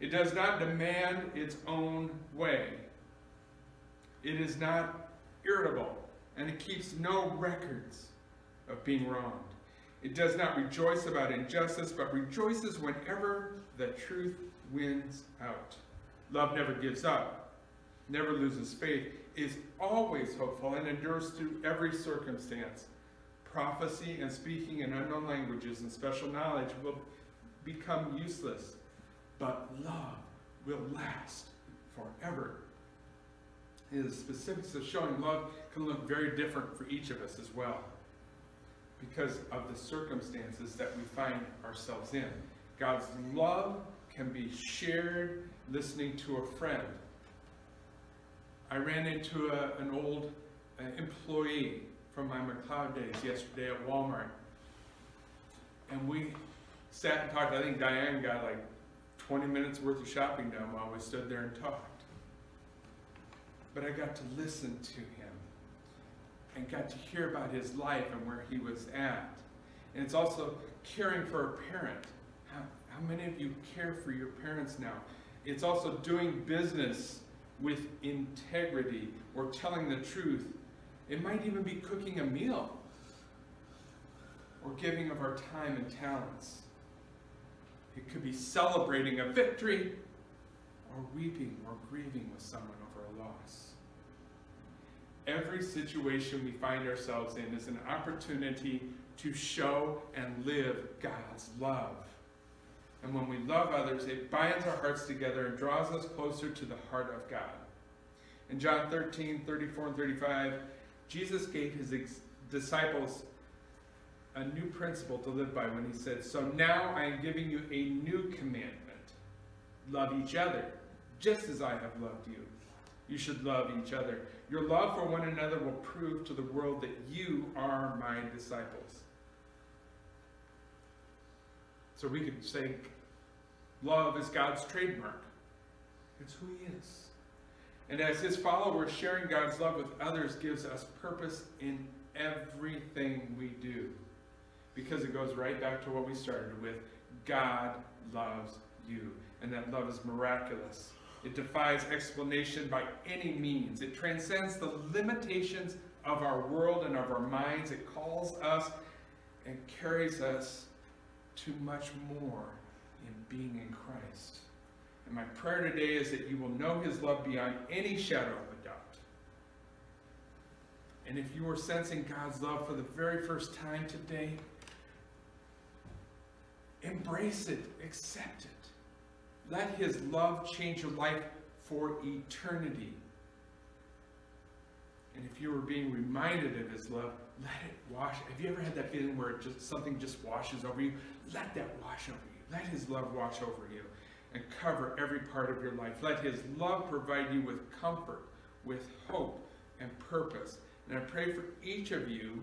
It does not demand its own way. It is not irritable, and it keeps no records of being wronged. It does not rejoice about injustice, but rejoices whenever the truth wins out. Love never gives up, never loses faith, is always hopeful, and endures through every circumstance. Prophecy and speaking in unknown languages and special knowledge will become useless, but love will last forever. The specifics of showing love can look very different for each of us as well because of the circumstances that we find ourselves in. God's love can be shared listening to a friend. I ran into a, an old uh, employee from my McLeod days yesterday at Walmart. And we sat and talked. I think Diane got like 20 minutes worth of shopping done while we stood there and talked. But I got to listen to him and got to hear about his life and where he was at. And it's also caring for a parent. How, how many of you care for your parents now? It's also doing business with integrity or telling the truth. It might even be cooking a meal or giving of our time and talents. It could be celebrating a victory or weeping or grieving with someone over a loss. Every situation we find ourselves in is an opportunity to show and live God's love. And when we love others, it binds our hearts together and draws us closer to the heart of God. In John 13, 34 and 35, Jesus gave his disciples a new principle to live by when he said, So now I am giving you a new commandment. Love each other, just as I have loved you. You should love each other. Your love for one another will prove to the world that you are my disciples. So we could say love is God's trademark. It's who he is. And as his followers, sharing God's love with others gives us purpose in everything we do. Because it goes right back to what we started with. God loves you. And that love is miraculous. It defies explanation by any means. It transcends the limitations of our world and of our minds. It calls us and carries us to much more being in Christ. And my prayer today is that you will know his love beyond any shadow of a doubt. And if you are sensing God's love for the very first time today, embrace it, accept it. Let his love change your life for eternity. And if you were being reminded of his love, let it wash. Have you ever had that feeling where just something just washes over you? Let that wash over you. Let his love wash over you and cover every part of your life. Let his love provide you with comfort, with hope, and purpose. And I pray for each of you,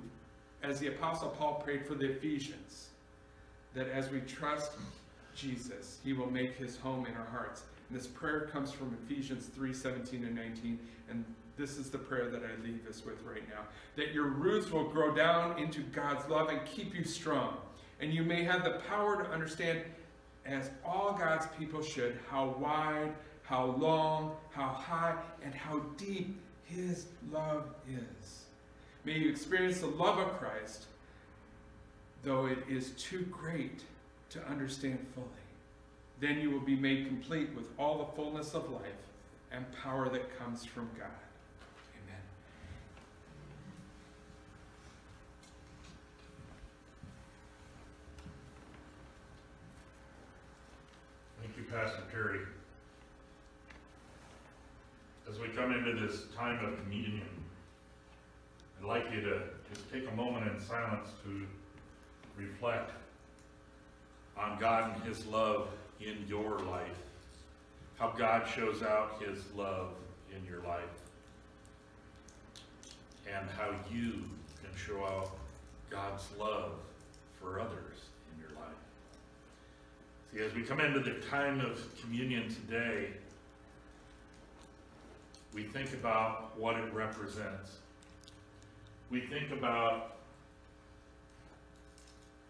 as the Apostle Paul prayed for the Ephesians, that as we trust Jesus. He will make his home in our hearts. And this prayer comes from Ephesians 3 17 and 19. And this is the prayer that I leave us with right now. That your roots will grow down into God's love and keep you strong. And you may have the power to understand, as all God's people should, how wide, how long, how high, and how deep his love is. May you experience the love of Christ, though it is too great to understand fully. Then you will be made complete with all the fullness of life and power that comes from God. Amen. Thank you, Pastor Terry. As we come into this time of communion, I'd like you to just take a moment in silence to reflect on God and His love in your life. How God shows out His love in your life. And how you can show out God's love for others. See, as we come into the time of communion today, we think about what it represents. We think about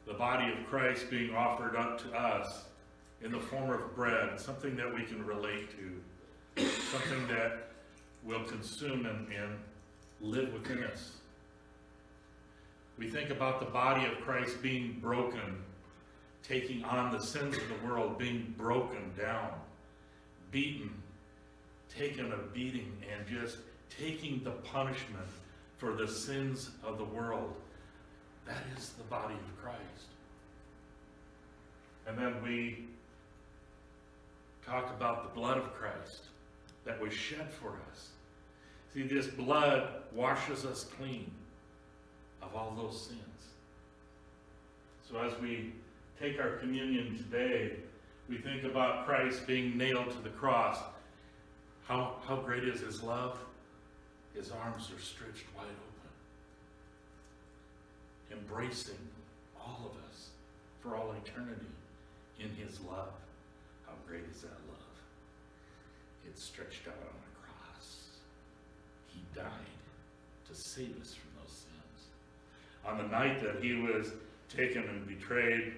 the body of Christ being offered up to us in the form of bread, something that we can relate to, something that will consume and, and live within us. We think about the body of Christ being broken, taking on the sins of the world, being broken down, beaten, taken a beating, and just taking the punishment for the sins of the world. That is the body of Christ. And then we talk about the blood of Christ that was shed for us. See, this blood washes us clean of all those sins. So as we take our communion today, we think about Christ being nailed to the cross. How, how great is his love? His arms are stretched wide open, embracing all of us for all eternity in his love. How great is that love? It's stretched out on the cross. He died to save us from those sins. On the night that he was taken and betrayed,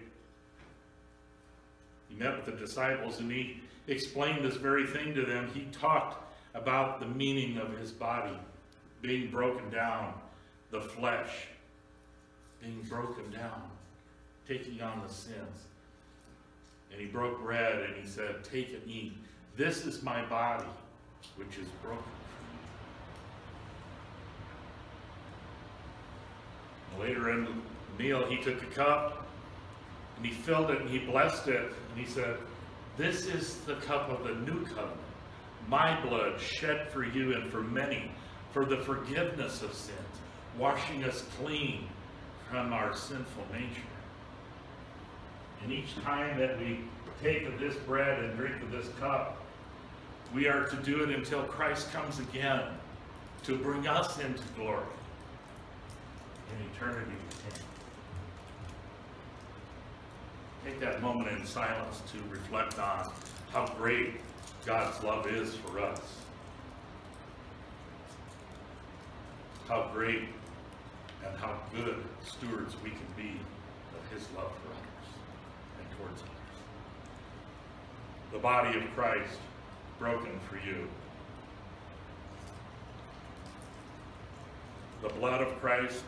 he met with the disciples and he explained this very thing to them. He talked about the meaning of his body being broken down, the flesh being broken down, taking on the sins. And he broke bread and he said, Take and eat. This is my body, which is broken. Later in the meal, he took a cup and he filled it and he blessed it. And he said, This is the cup of the new covenant, my blood shed for you and for many for the forgiveness of sins, washing us clean from our sinful nature. And each time that we take of this bread and drink of this cup, we are to do it until Christ comes again to bring us into glory in eternity with Him. Take that moment in silence to reflect on how great God's love is for us. How great and how good stewards we can be of His love for others and towards others. The body of Christ broken for you. The blood of Christ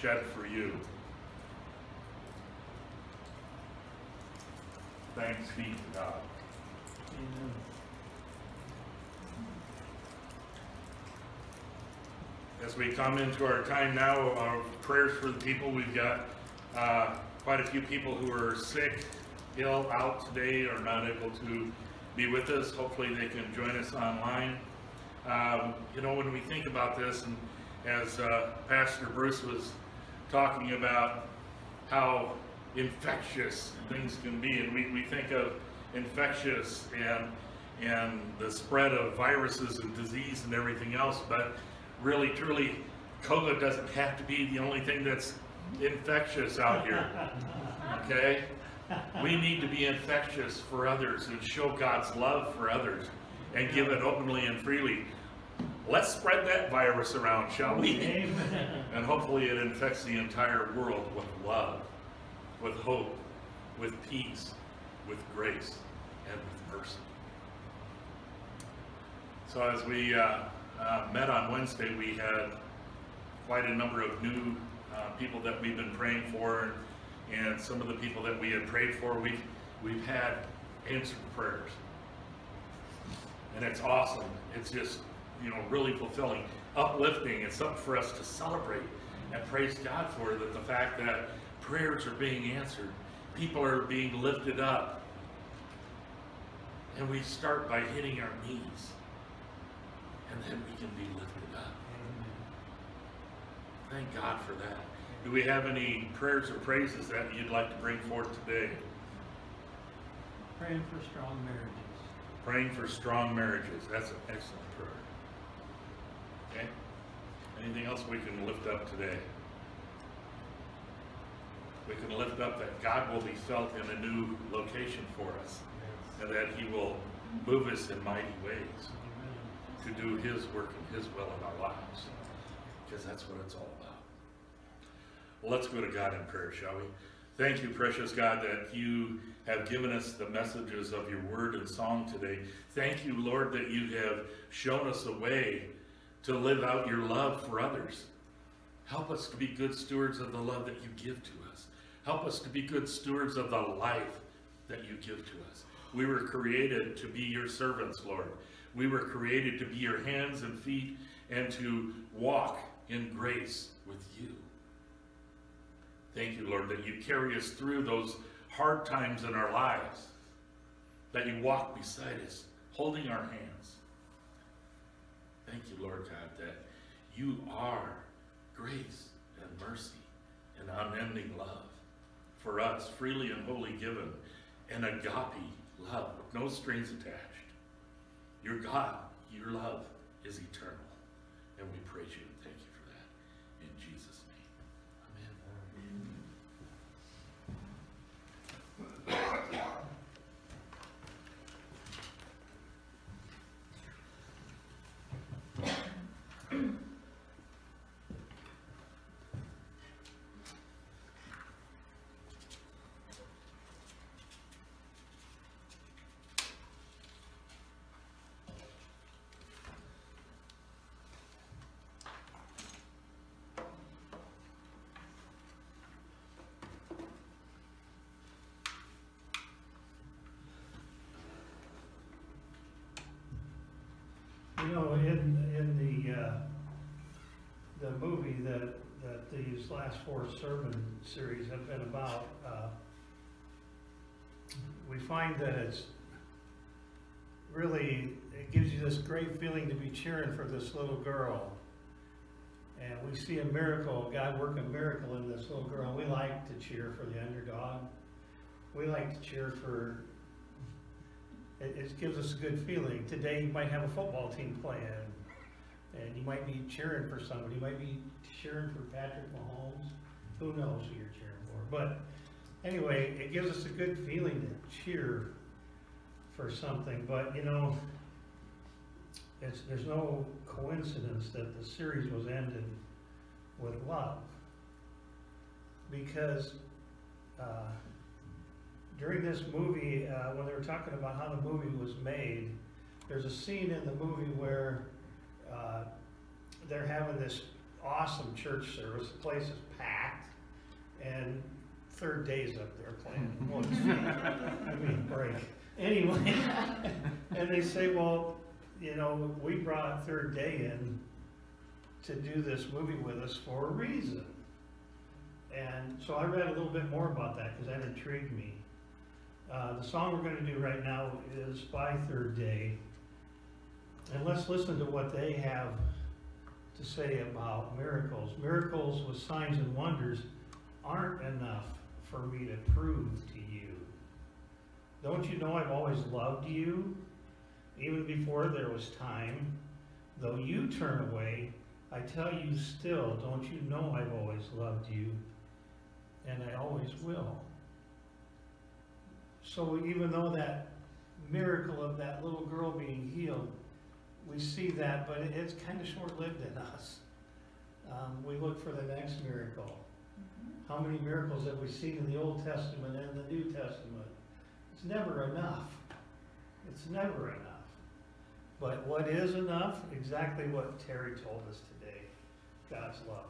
shed for you. Thanks be to God. As we come into our time now, our prayers for the people, we've got uh, quite a few people who are sick, ill, out today, or not able to be with us. Hopefully they can join us online. Um, you know, when we think about this, and as uh, Pastor Bruce was talking about how infectious things can be, and we, we think of infectious and and the spread of viruses and disease and everything else, but really, truly, COVID doesn't have to be the only thing that's infectious out here. Okay? We need to be infectious for others and show God's love for others and give it openly and freely. Let's spread that virus around, shall we? Amen. And hopefully it infects the entire world with love, with hope, with peace, with grace, and with mercy. So as we uh, uh, met on Wednesday, we had quite a number of new uh, people that we've been praying for, and, and some of the people that we had prayed for, we've, we've had answered prayers. And it's awesome. It's just, you know, really fulfilling, uplifting. It's something for us to celebrate and praise God for, that the fact that prayers are being answered, people are being lifted up. And we start by hitting our knees and then we can be lifted up. Thank God for that. Do we have any prayers or praises that you'd like to bring forth today? Praying for strong marriages. Praying for strong marriages. That's an excellent prayer. Okay? Anything else we can lift up today? We can lift up that God will be felt in a new location for us and that he will move us in mighty ways to do his work and his will in our lives. Because that's what it's all about. Well, let's go to God in prayer, shall we? Thank you, precious God, that you have given us the messages of your word and song today. Thank you, Lord, that you have shown us a way to live out your love for others. Help us to be good stewards of the love that you give to. Help us to be good stewards of the life that you give to us. We were created to be your servants, Lord. We were created to be your hands and feet and to walk in grace with you. Thank you, Lord, that you carry us through those hard times in our lives, that you walk beside us, holding our hands. Thank you, Lord God, that you are grace and mercy and unending love for us, freely and wholly given, and agape love with no strings attached. Your God, your love is eternal, and we praise you and thank you for that. In Jesus' name, amen. You know, in, in the, uh, the movie that, that these last four sermon series have been about, uh, we find that it's really, it gives you this great feeling to be cheering for this little girl. And we see a miracle, God work a miracle in this little girl. We like to cheer for the underdog. We like to cheer for it, it gives us a good feeling. Today you might have a football team playing, and you might be cheering for somebody. You might be cheering for Patrick Mahomes. Who knows who you're cheering for? But anyway, it gives us a good feeling to cheer for something. But you know, it's there's no coincidence that the series was ended with love, because. Uh, during this movie, uh, when they were talking about how the movie was made, there's a scene in the movie where uh, they're having this awesome church service. The place is packed, and Third Day's up there playing. Well, I mean, break. Anyway, and they say, well, you know, we brought Third Day in to do this movie with us for a reason. And so I read a little bit more about that because that intrigued me. Uh, the song we're going to do right now is by Third Day. And let's listen to what they have to say about miracles. Miracles with signs and wonders aren't enough for me to prove to you. Don't you know I've always loved you? Even before there was time. Though you turn away, I tell you still, don't you know I've always loved you? And I always will. So even though that miracle of that little girl being healed, we see that, but it's kind of short-lived in us. Um, we look for the next miracle. How many miracles have we seen in the Old Testament and the New Testament? It's never enough. It's never enough. But what is enough? Exactly what Terry told us today. God's love.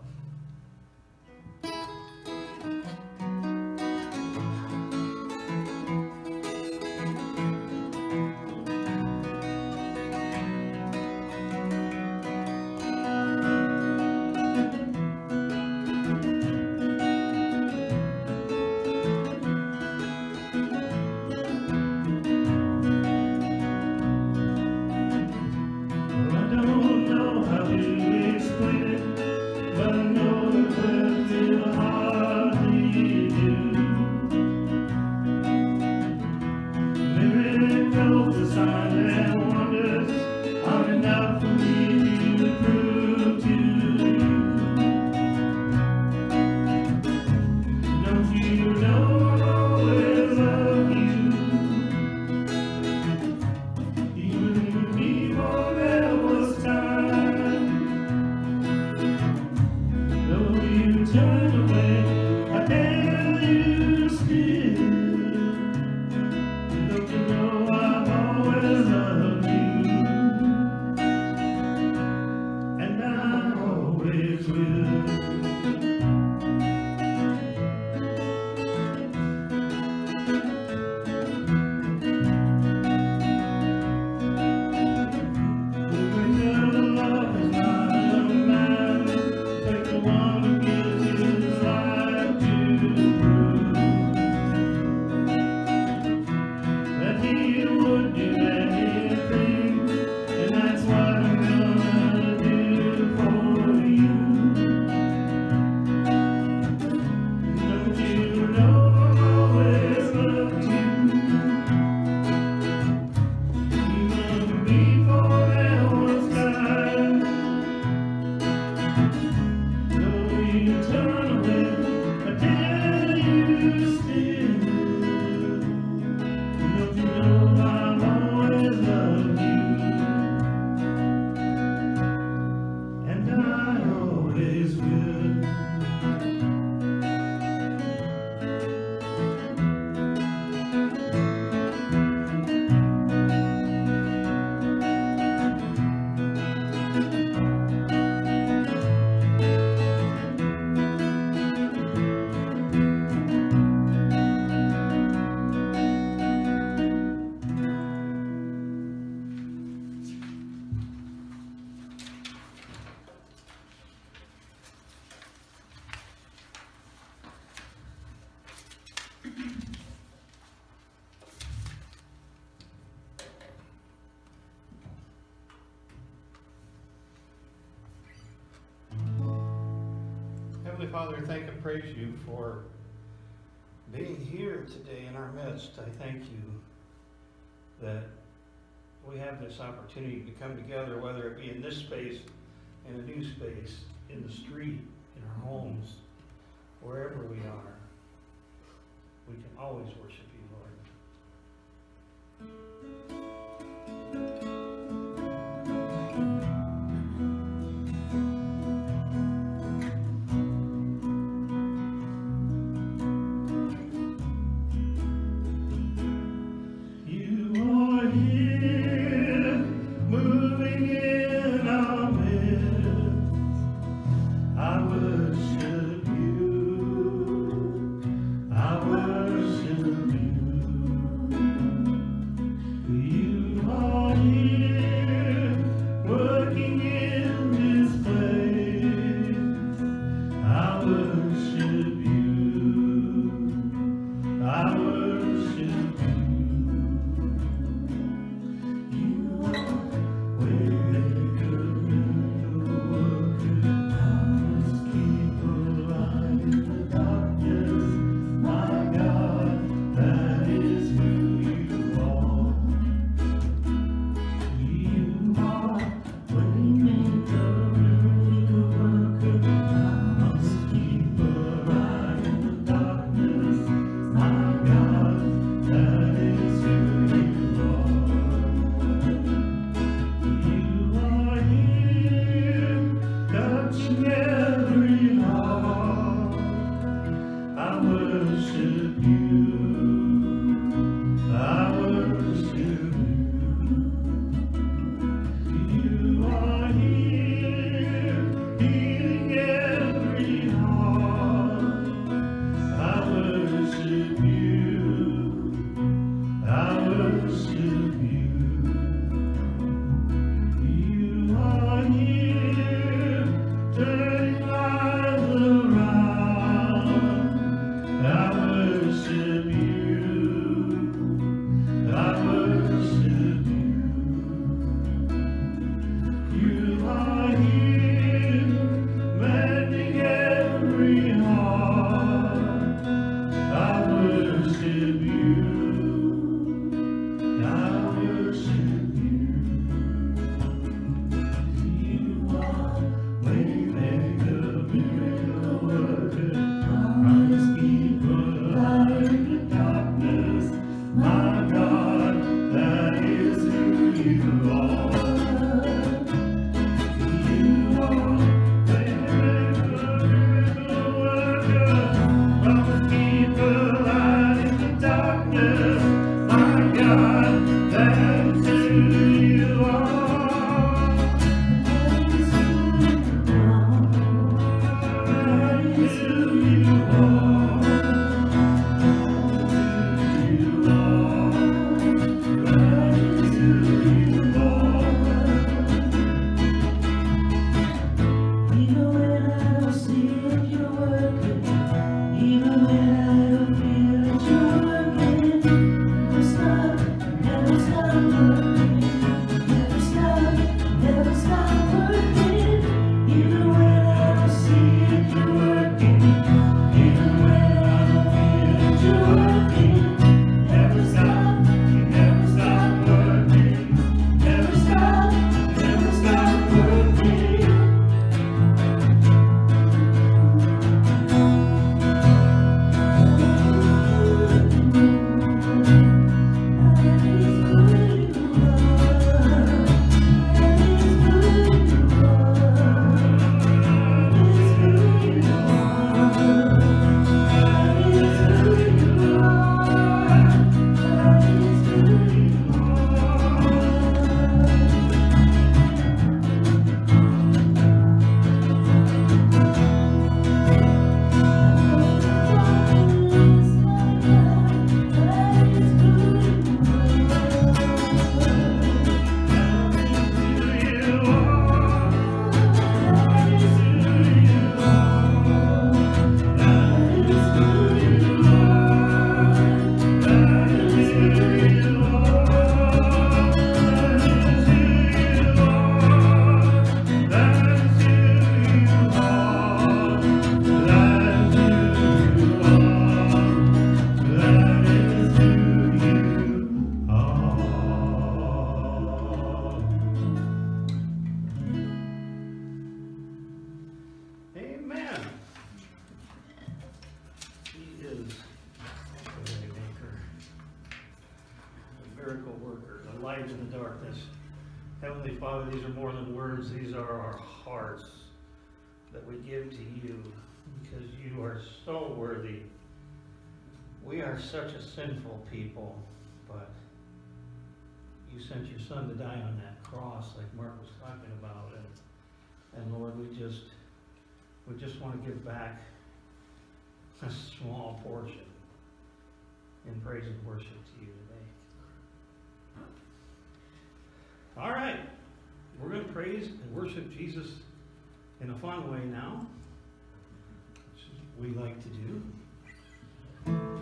praise you for being here today in our midst. I thank you that we have this opportunity to come together, whether it be in this space, in a new space, in the street, in our homes, wherever we are. We can always worship you, Lord. You are so worthy. We are such a sinful people, but you sent your son to die on that cross like Mark was talking about and, and Lord, we just, we just want to give back a small portion in praise and worship to you today. All right, we're going to praise and worship Jesus in a fun way now, we like to do.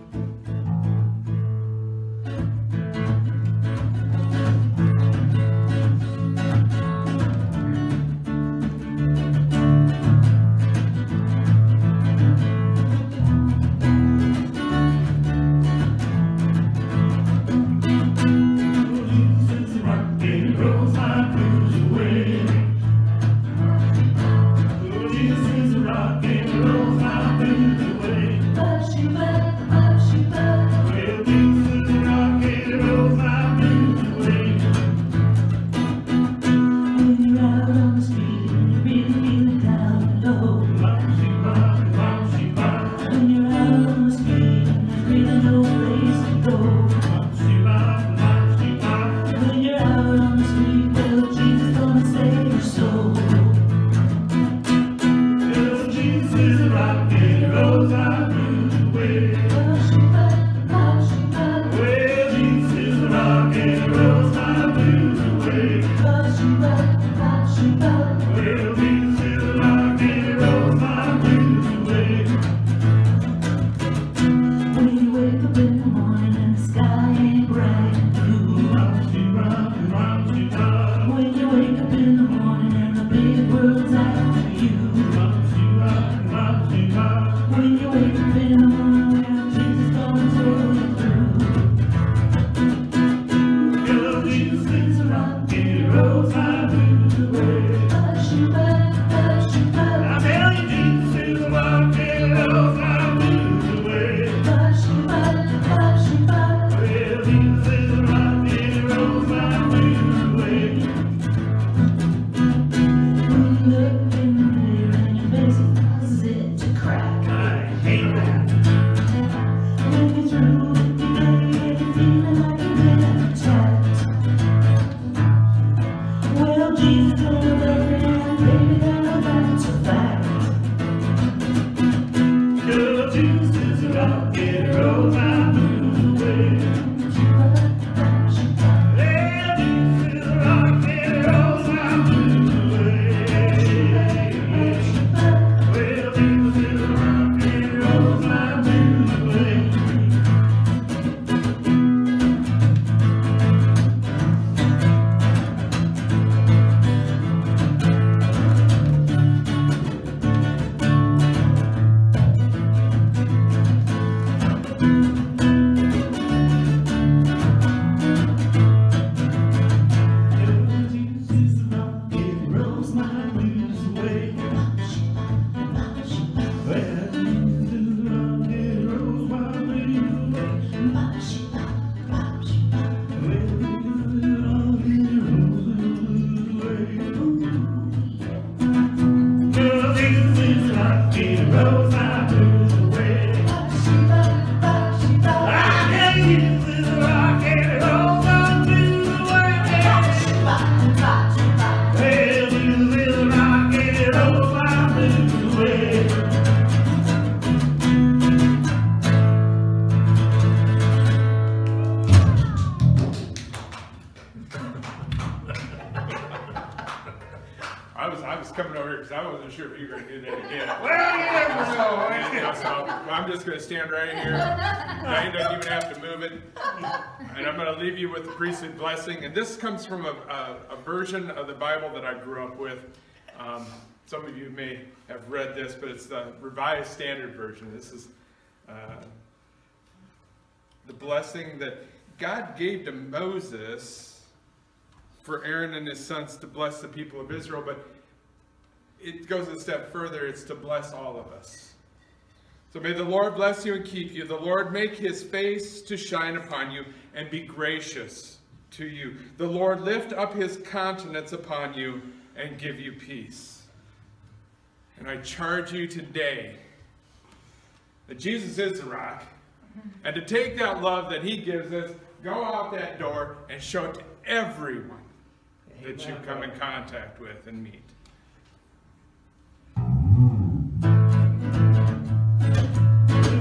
Blessing. And this comes from a, a, a version of the Bible that I grew up with. Um, some of you may have read this, but it's the Revised Standard Version. This is uh, the blessing that God gave to Moses for Aaron and his sons to bless the people of Israel, but it goes a step further. It's to bless all of us. So may the Lord bless you and keep you. The Lord make his face to shine upon you and be gracious to you. The Lord lift up his countenance upon you and give you peace. And I charge you today that Jesus is the rock, and to take that love that he gives us, go out that door and show it to everyone that you come in contact with and meet.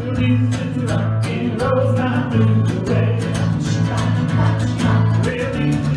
And he rolls, he rolls my